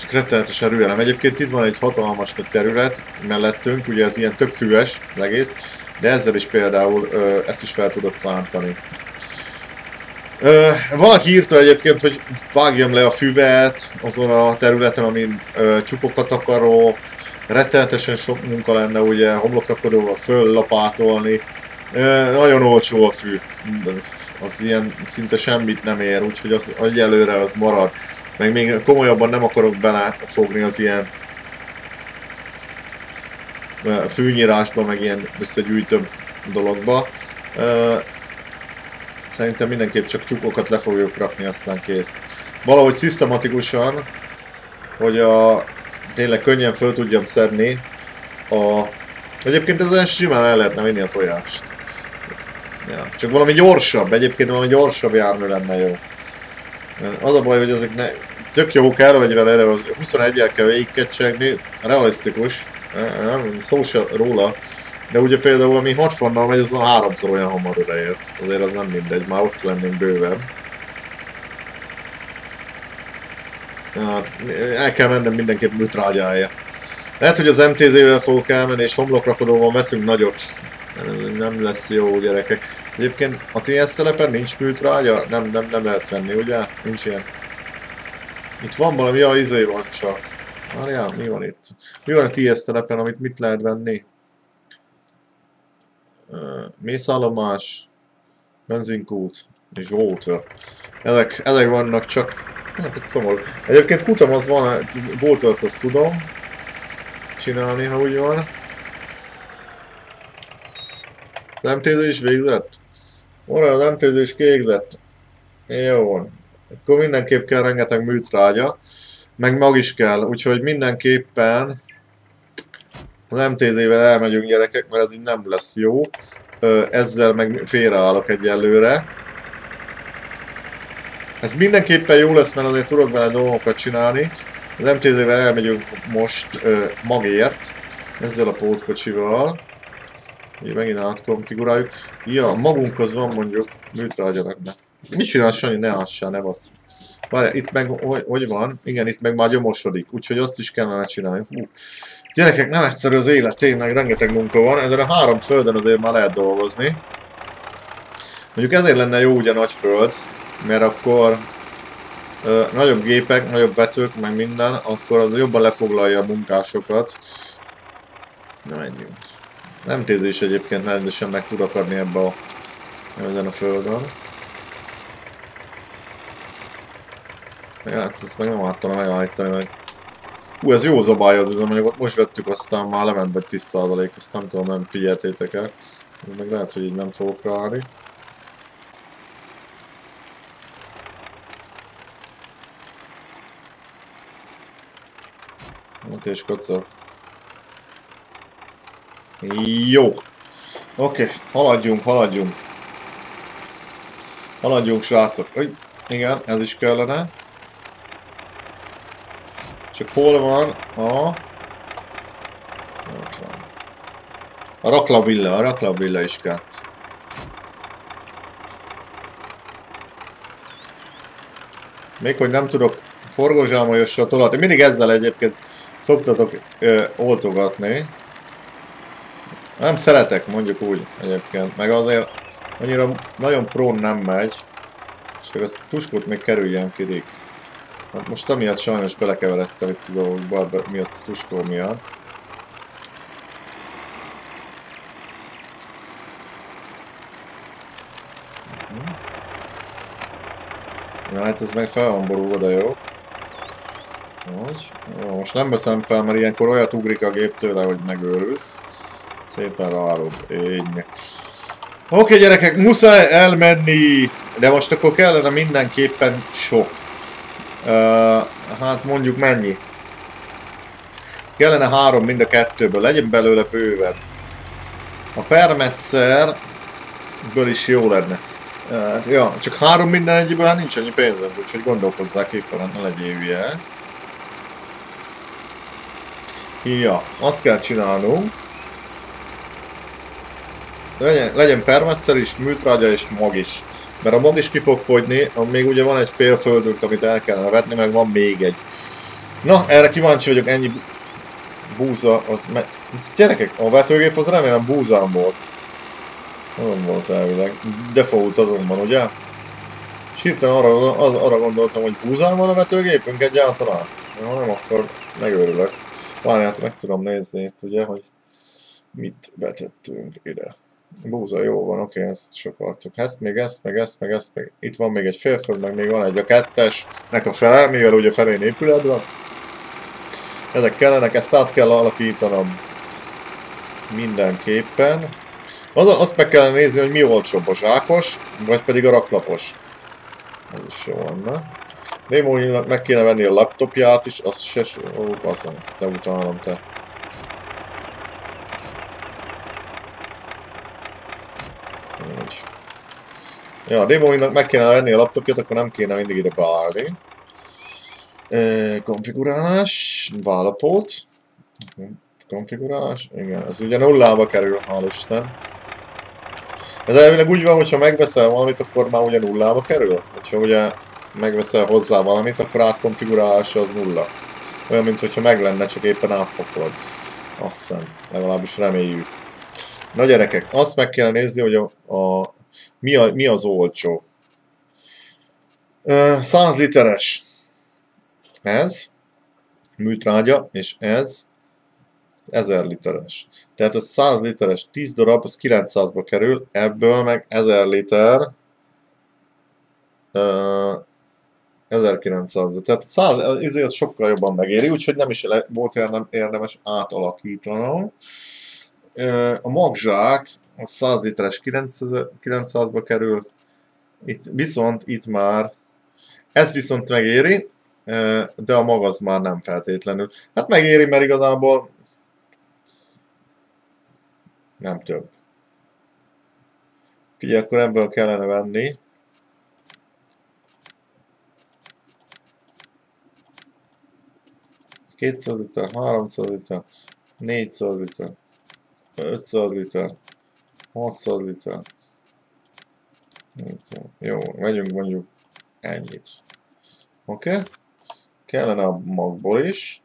csak rettenetesen rüvelem. Egyébként itt van egy hatalmas terület mellettünk, ugye ez ilyen tök füves egész, de ezzel is például ö, ezt is fel tudod szántani. Ö, valaki írta egyébként, hogy vágjam le a füvet azon a területen, amin ö, tyúkokat akarok, rettenetesen sok munka lenne ugye homlokrakodóval föllapátolni. Ö, nagyon olcsó a fű, az ilyen szinte semmit nem ér, úgyhogy az egyelőre az marad. Meg még komolyabban nem akarok belefogni az ilyen fűnyírásba, meg ilyen összegyűjtő dologba. Szerintem mindenképp csak tyúkokat le fogjuk rakni, aztán kész. Valahogy szisztematikusan, hogy a tényleg könnyen föl tudjam szedni a... Egyébként ezen simán el lehetne vinni a tojást. Ja, csak valami gyorsabb, egyébként valami gyorsabb jármű lenne jó. Az a baj, hogy ezek ne... Tök vagy vele erre, 21-el kell végigkecsegni, realisztikus, nem, szó se róla, de ugye például ami 60-nal megy, az a háromszor olyan hamar odaérsz. Azért az nem mindegy, már ott lennénk bőven. Hát, el kell mennem mindenképp műtrágyája. Lehet, hogy az MTZ-vel fogok elmenni, és homlokrakodóval veszünk nagyot. Nem lesz jó, gyerekek. Egyébként a TS telepen nincs műtrágya? Nem, nem, nem lehet venni, ugye? Nincs ilyen. Itt van valami, ja, izé van csak. Várjál, mi van itt? Mi van a TS telepen, amit mit lehet venni? Mészállomás, benzinkút és water. Ezek, ezek vannak csak... Hát ez szomorú. Egyébként kutam az van, water azt tudom csinálni, ha úgy van. Nem is végzett? Ora, nem is végzett. Jó van. Akkor mindenképp kell rengeteg műtrágya. Meg mag is kell, úgyhogy mindenképpen az MTZ-vel elmegyünk gyerekek, mert ez így nem lesz jó. Ezzel meg félreállok egyelőre. Ez mindenképpen jó lesz, mert azért tudok vele dolgokat csinálni. Az MTZ-vel elmegyünk most magért, ezzel a pótkocsival. Így megint átkonfiguráljuk. Ja, magunkhoz van mondjuk műtrágyanak ne. Mit csinál Sanyi? Ne ássál, ne basz. Várj, itt meg, hogy, hogy van? Igen, itt meg már gyomosodik, úgyhogy azt is kellene csinálni. Hú. Gyerekek, nem egyszerű az élet, tényleg rengeteg munka van. Ezen a három földön azért már lehet dolgozni. Mondjuk ezért lenne jó ugye nagy föld, mert akkor ö, nagyobb gépek, nagyobb vetők, meg minden, akkor az jobban lefoglalja a munkásokat. Nem menjünk. Nem tézés egyébként rendesen meg tud akarni ebbe a, ezen a földön. Hát ezt meg nem ártana megállítani meg. Hú, ez jó zabály az üzemanyagot, most vettük, aztán már lement be 10%, azt nem tudom, nem figyeltétek el. Meg lehet, hogy így nem fogok ráállni. Oké, és kocor. Jó. Oké, haladjunk, haladjunk. Haladjunk, srácok. Uj, igen, ez is kellene. Csak hol van a... Ott van. A raklabilla, a raklabilla is kell. Még hogy nem tudok forgózsámolyosra tolatni. Mindig ezzel egyébként szoktatok ö, oltogatni. Nem szeretek, mondjuk úgy egyébként. Meg azért annyira nagyon prón nem megy. És még azt a tuskót még kerüljem kidik. Hát most amiatt sajnos belekeveredtem itt a dolgokba, miatt a tuskó miatt. Na hát ez meg fel van borulva, de jó. Hogy? Jó, most nem veszem fel, mert ilyenkor olyat ugrik a gép tőle, hogy megőrülsz. Szépen rárob. Így. Oké gyerekek, muszáj elmenni! De most akkor kellene mindenképpen sok. Uh, hát mondjuk mennyi? Kellene három mind a kettőből, legyen belőle bőven. A permetszer ből is jó lenne. Hát, ja, csak három minden egyből, hát nincs annyi pénzem, úgyhogy gondolkozzák éppen, ne legyél hülye. Ja, azt kell csinálnunk. Legyen, legyen permetszer is, műtrágya és mag is. Mert a mag is ki fog fogyni, még ugye van egy fél földünk, amit el kellene vetni, meg van még egy. Na, erre kíváncsi vagyok, ennyi búza, az me... Gyerekek, a vetőgép az remélem búzám volt. Nem volt elvileg. Default azonban, ugye? És hirtelen arra, az, arra gondoltam, hogy búzám van a vetőgépünk egyáltalán. Ja, nem, akkor megőrülök. Várját, meg tudom nézni itt, ugye, hogy mit vetettünk ide. Búza, jó van, oké, ezt is akartuk. Ezt, még ezt, meg ezt, meg ezt, meg itt van még egy félföld, meg még van egy a kettesnek a fele, mivel ugye felén épület van. Ezek kellenek, ezt át kell alakítanom mindenképpen. Az, azt meg kell nézni, hogy mi olcsóbb a zsákos, vagy pedig a raklapos. Ez is jó lenne. Némóinak meg kéne venni a laptopját is, azt se... Ó, basszom, ezt te utálom, te. Ja, a demóinak meg kéne venni a laptopját, akkor nem kéne mindig ide beállni. E, konfigurálás, vállapot. Konfigurálás, igen, ez ugye nullába kerül, hál' Isten. Ez elvileg úgy van, hogyha megveszel valamit, akkor már ugye nullába kerül. Hogyha ugye megveszel hozzá valamit, akkor átkonfigurálása az nulla. Olyan, mint hogyha meg lenne, csak éppen átpakolod. Azt hiszem, legalábbis reméljük. Na gyerekek, azt meg kell nézni, hogy a, a, mi, a, mi az olcsó. 100 literes. Ez műtrágya, és ez 1000 literes. Tehát a 100 literes 10 darab, az 900-ba kerül, ebből meg 1000 liter uh, 1900-ba. Tehát 100, ezért sokkal jobban megéri, úgyhogy nem is volt érdemes átalakítanom. A magzsák a 100 literes 900-ba kerül, itt, viszont itt már ez viszont megéri, de a mag az már nem feltétlenül. Hát megéri, mert igazából nem több. Figyelj, akkor ebből kellene venni. Ez 200 liter, 300 liter, 400 liter, 500 liter, 600 liter. 400. Jó, vegyünk mondjuk ennyit. Oké? Okay? Kellene a magból is.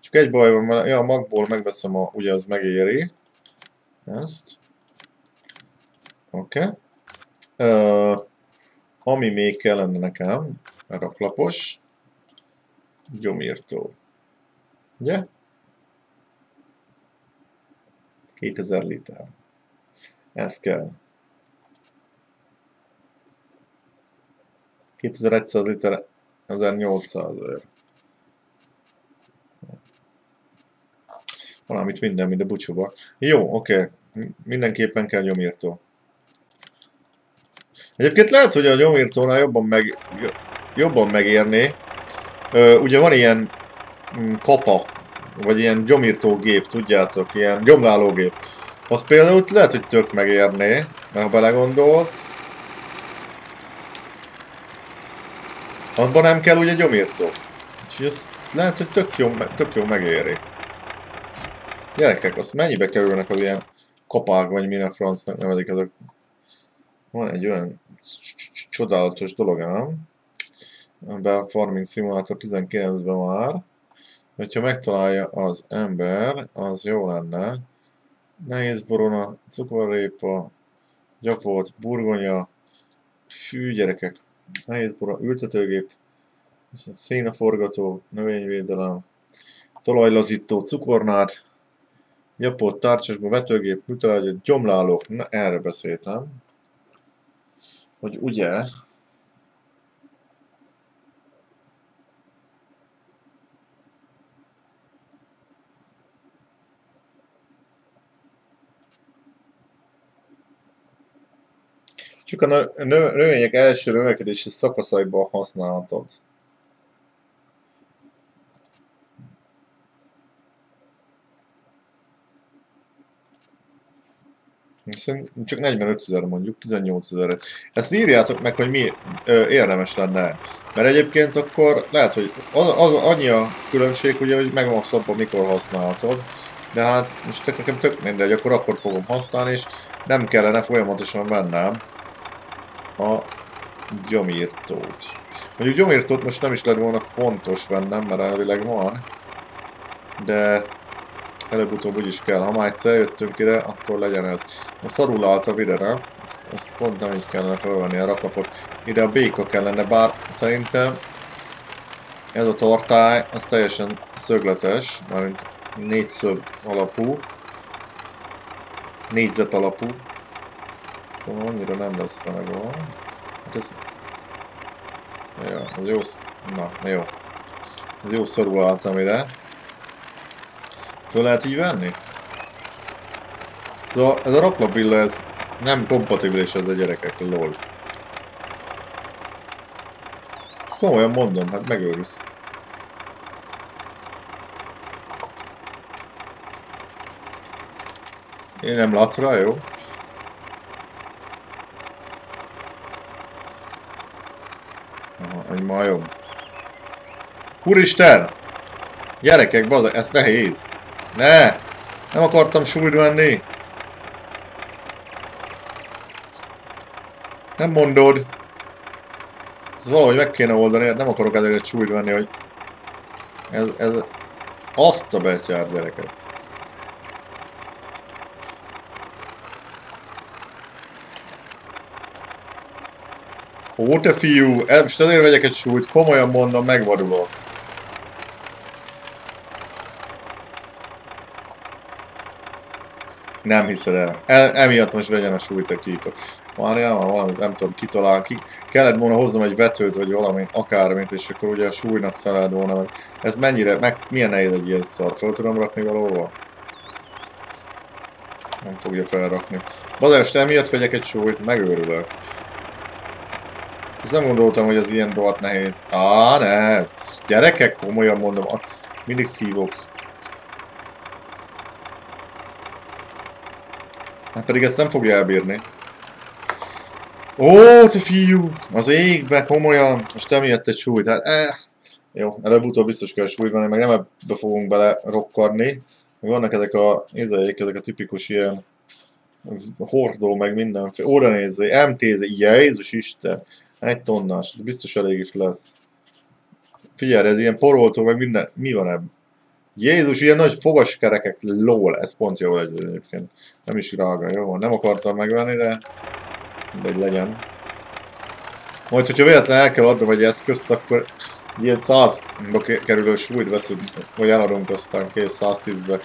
Csak egy baj van, mert ja, a magból megveszem, a, ugye az megéri. Ezt. Oké. Okay. Ami még kellene nekem, raklapos, gyomírtó. Ugye? 2000 liter. Ez kell. 2100 liter 1800 ér. Valamit minden, mint a bucsúba. Jó, oké. Okay. Mindenképpen kell nyomírtó. Egyébként lehet, hogy a nyomírtónál jobban, meg, jobban megérné. Ö, ugye van ilyen mm, kapa, vagy ilyen gyomírtógép, tudjátok, ilyen gyomlálógép. Az például lehet, hogy tök megérné, mert ha belegondolsz, Abban nem kell ugye gyomírtó. Úgyhogy ez lehet, hogy tök jó, tök jó megéri. Gyerekek, azt mennyibe kerülnek az ilyen kapák, vagy minden francnak nevezik azok. Van egy olyan csodálatos dolog, nem? Be a Farming Simulator 19-ben már. Hogyha megtalálja az ember, az jó lenne. Nehéz borona, cukorrépa, gyapolt, burgonya, fű gyerekek, nehézbora, ültetőgép, szénaforgató, növényvédelem, talajlazító, cukornád, japott, tárcsasba, vetőgép, műtrágya, gyomlálók, na erre beszéltem, hogy ugye Csak a nö növények első növekedési szakaszaiban használhatod. csak 45 ezer mondjuk, 18 ezer. Ezt írjátok meg, hogy mi ö, érdemes lenne. Mert egyébként akkor lehet, hogy az, az annyi a különbség, ugye, hogy megvan szabva, mikor használhatod. De hát most nekem tök mindegy, akkor akkor fogom használni, és nem kellene folyamatosan vennem a gyomírtót. Mondjuk gyomírtót most nem is lett volna fontos vennem, mert elvileg van. De előbb-utóbb úgyis kell. Ha már egyszer jöttünk ide, akkor legyen ez. A szarul állt a videóra, ezt, ezt pont nem így kellene felvenni a raklapot. Ide a béka kellene, bár szerintem ez a tartály, az teljesen szögletes, mármint négyszög alapú, négyzet alapú, Szóval annyira nem lesz felagolva. Hát ez... Jó, ez jó... Na, jó. Ez jó szorul álltam ide. Föl lehet így venni? Ez a, ez a raklapilla, ez nem kompatibilis ez a gyerekek, lol. Ezt komolyan mondom, hát megőrülsz. Én nem látsz rá, jó? egy majom. Úristen! Gyerekek, bazag, ez nehéz. Ne! Nem akartam súlyt venni. Nem mondod. Ez valahogy meg kéne oldani, hát nem akarok egy súlyt venni, hogy ez, ez azt a betyár gyereket. Ó, te fiú, most azért vegyek egy súlyt, komolyan mondom, megvadulok. Nem hiszed el. el emiatt most vegyen a súlyt a kípot. Várjál, már valamit nem tudom kitalál. Ki, kellett volna hoznom egy vetőt, vagy valamit, akármit, és akkor ugye a súlynak feled volna. Meg. Ez mennyire, meg milyen nehéz egy ilyen szar? Fel tudom rakni valahova? Nem fogja felrakni. Bazás, emiatt vegyek egy súlyt, megőrülök. Ezt nem gondoltam, hogy ez ilyen rohadt nehéz. Á, ne, gyerekek, komolyan mondom, mindig szívok. Hát pedig ezt nem fogja elbírni. Ó, te fiú! Az égbe, komolyan! Most emiatt egy súlyt, hát eh. Jó, előbb-utóbb biztos kell súlyt venni, meg nem ebbe fogunk bele rokkarni. Meg vannak ezek a, nézzék, ezek a tipikus ilyen hordó, meg mindenféle. Óra nézzé, MTZ, Jézus Isten! Egy tonnás, ez biztos elég is lesz. Figyelj, ez ilyen poroltó, meg minden, mi van ebben? Jézus, ilyen nagy fogaskerekek, lol, ez pont jó egy egyébként. Nem is drága, jó? Nem akartam megvenni, de mindegy legyen. Majd, hogyha véletlenül el kell adnom egy eszközt, akkor ilyen 100 kerülő súlyt veszünk, vagy eladunk aztán kész 110-be.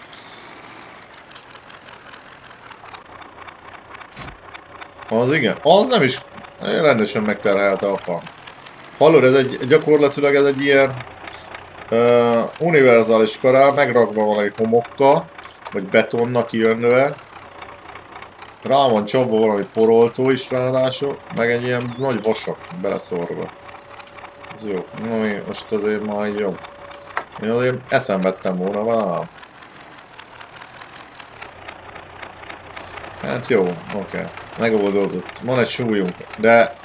Az igen, az nem is rendesen megterhelte apa. Hallod, ez egy, gyakorlatilag ez egy ilyen uh, univerzális kará, megrakva valami homokka, vagy betonnak jönve. Rá van csapva valami poroltó is ráadásul, meg egy ilyen nagy vasak beleszorva. Ez jó. No, most azért már jó. Én azért eszem vettem volna valami. Hát jó, oké. Okay. Megoldódott. Van egy súlyunk, de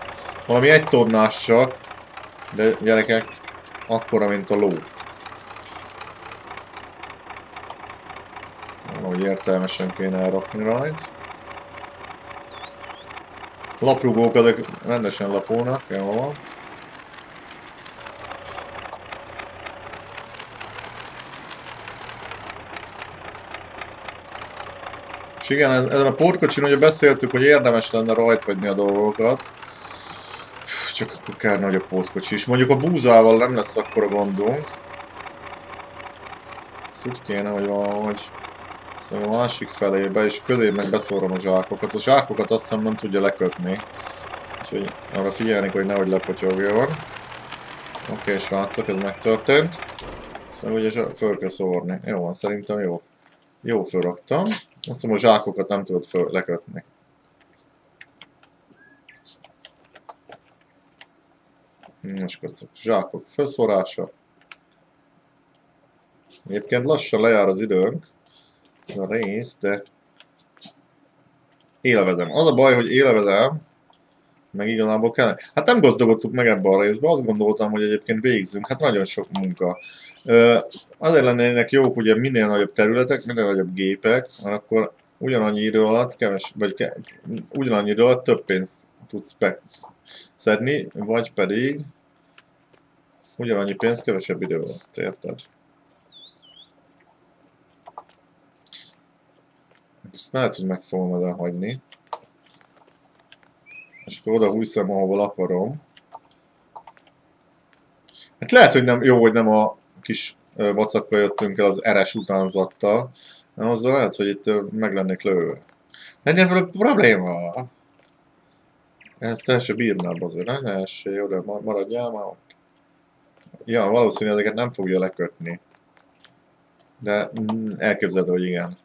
valami egy tonnás csak, de gyerekek, akkora, mint a ló. Valahogy értelmesen kéne elrakni rajt. Laprugók azok rendesen lapónak, jó van. És igen, ezen a portkocsin ugye beszéltük, hogy érdemes lenne rajthagyni a dolgokat. Csak akkor kell nagy a pótkocsi is. Mondjuk a búzával nem lesz akkora gondunk. Ez úgy kéne, hogy valahogy... Szóval a másik felébe, és közé meg beszórom a zsákokat. A zsákokat azt hiszem nem tudja lekötni. Úgyhogy arra figyelni, hogy nehogy lepotyogjon. Oké, okay, srácok, ez megtörtént. Szóval ugye föl kell szórni. Jó van, szerintem jó. Jó fölraktam. Azt mondom, a zsákokat nem tudod föl lekötni. Most köszönöm. Zsákok felszórása. Egyébként lassan lejár az időnk. A rész, de élvezem. Az a baj, hogy élvezem, meg igazából kell. Hát nem gazdagodtuk meg ebbe a részbe, azt gondoltam, hogy egyébként végzünk, hát nagyon sok munka. Azért lennének jók ugye minél nagyobb területek, minél nagyobb gépek, mert akkor ugyanannyi idő alatt, keves, vagy ke, ugyanannyi idő alatt több pénzt tudsz szedni, vagy pedig ugyanannyi pénz kevesebb idő alatt, érted? Ezt lehet, hogy meg fogom ezen hagyni. És akkor oda hújszom, ahova akarom. Hát lehet, hogy nem, jó, hogy nem a kis vacakkal jöttünk el az eres utánzattal, nem azzal lehet, hogy itt meg lennék lőve. Legyen vele probléma. Ezt el se bírnám azért, ne essél oda, maradjál már ott. Ja, valószínűleg ezeket nem fogja lekötni. De mm, elképzelhető, hogy igen.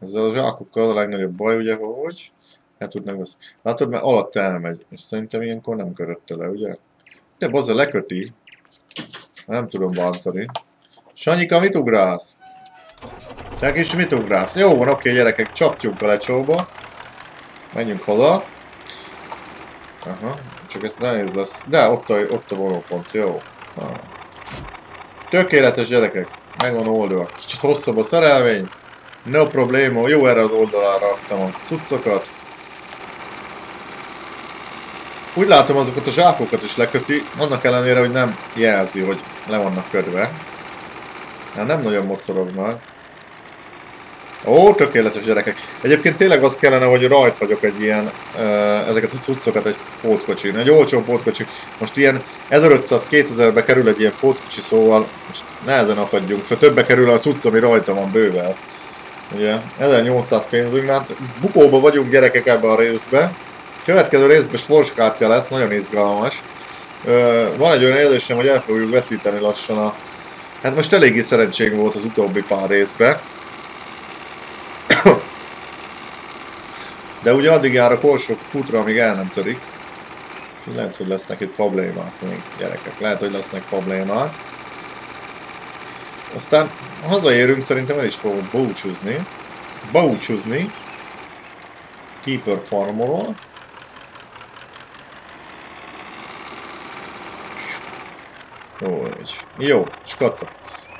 Ezzel a zsákokkal a legnagyobb baj, ugye, hogy el tudnak veszni. Látod, mert alatt elmegy, és szerintem ilyenkor nem körötte le, ugye? De bazza leköti. Nem tudom bántani. Sanyika, mit ugrálsz? Te kis mit ugrálsz? Jó van, oké gyerekek, csapjuk a lecsóba. Menjünk haza. Aha, csak ez nehéz lesz. De ott a, ott a vonópont, jó. Ha. Tökéletes gyerekek, megvan oldva. Kicsit hosszabb a szerelvény. No probléma, jó erre az oldalára raktam a cuccokat. Úgy látom azokat a zsákokat is leköti, annak ellenére, hogy nem jelzi, hogy le vannak ködve. Hát nem nagyon mocorognak. Ó, tökéletes gyerekek. Egyébként tényleg az kellene, hogy rajt vagyok egy ilyen, ezeket a cuccokat egy pótkocsin. Egy olcsó pótkocsi. Most ilyen 1500-2000-be kerül egy ilyen pótkocsi, szóval most nehezen akadjunk fel. Többe kerül a cucc, ami rajta van bővel. Ugye, 1800 pénzünk, hát bukóba vagyunk gyerekek ebbe a részbe. Következő részben sorskártya lesz, nagyon izgalmas. Van egy olyan érzésem, hogy el fogjuk veszíteni lassan a... Hát most eléggé szerencség volt az utóbbi pár részben. De ugye addig jár a korsok kutra, amíg el nem törik. Lehet, hogy lesznek itt problémák gyerekek. Lehet, hogy lesznek problémák. Aztán hazaérünk, szerintem el is fogunk búcsúzni. Búcsúzni. Keeper farmról. Jó, jó, skaca.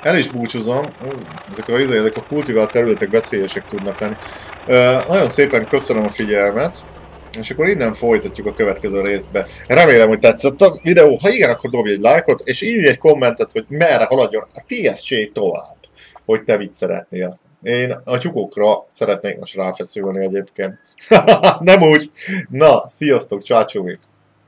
El is búcsúzom. Ezek a, izé, ezek a kultivált területek veszélyesek tudnak lenni. Uh, nagyon szépen köszönöm a figyelmet. És akkor innen folytatjuk a következő részbe. Remélem, hogy tetszett a videó. Ha igen, akkor dobj egy lájkot, és írj egy kommentet, hogy merre haladjon a TSC tovább. Hogy te mit szeretnél. Én a tyúkokra szeretnék most ráfeszülni egyébként. Nem úgy. Na, sziasztok, csácsómi!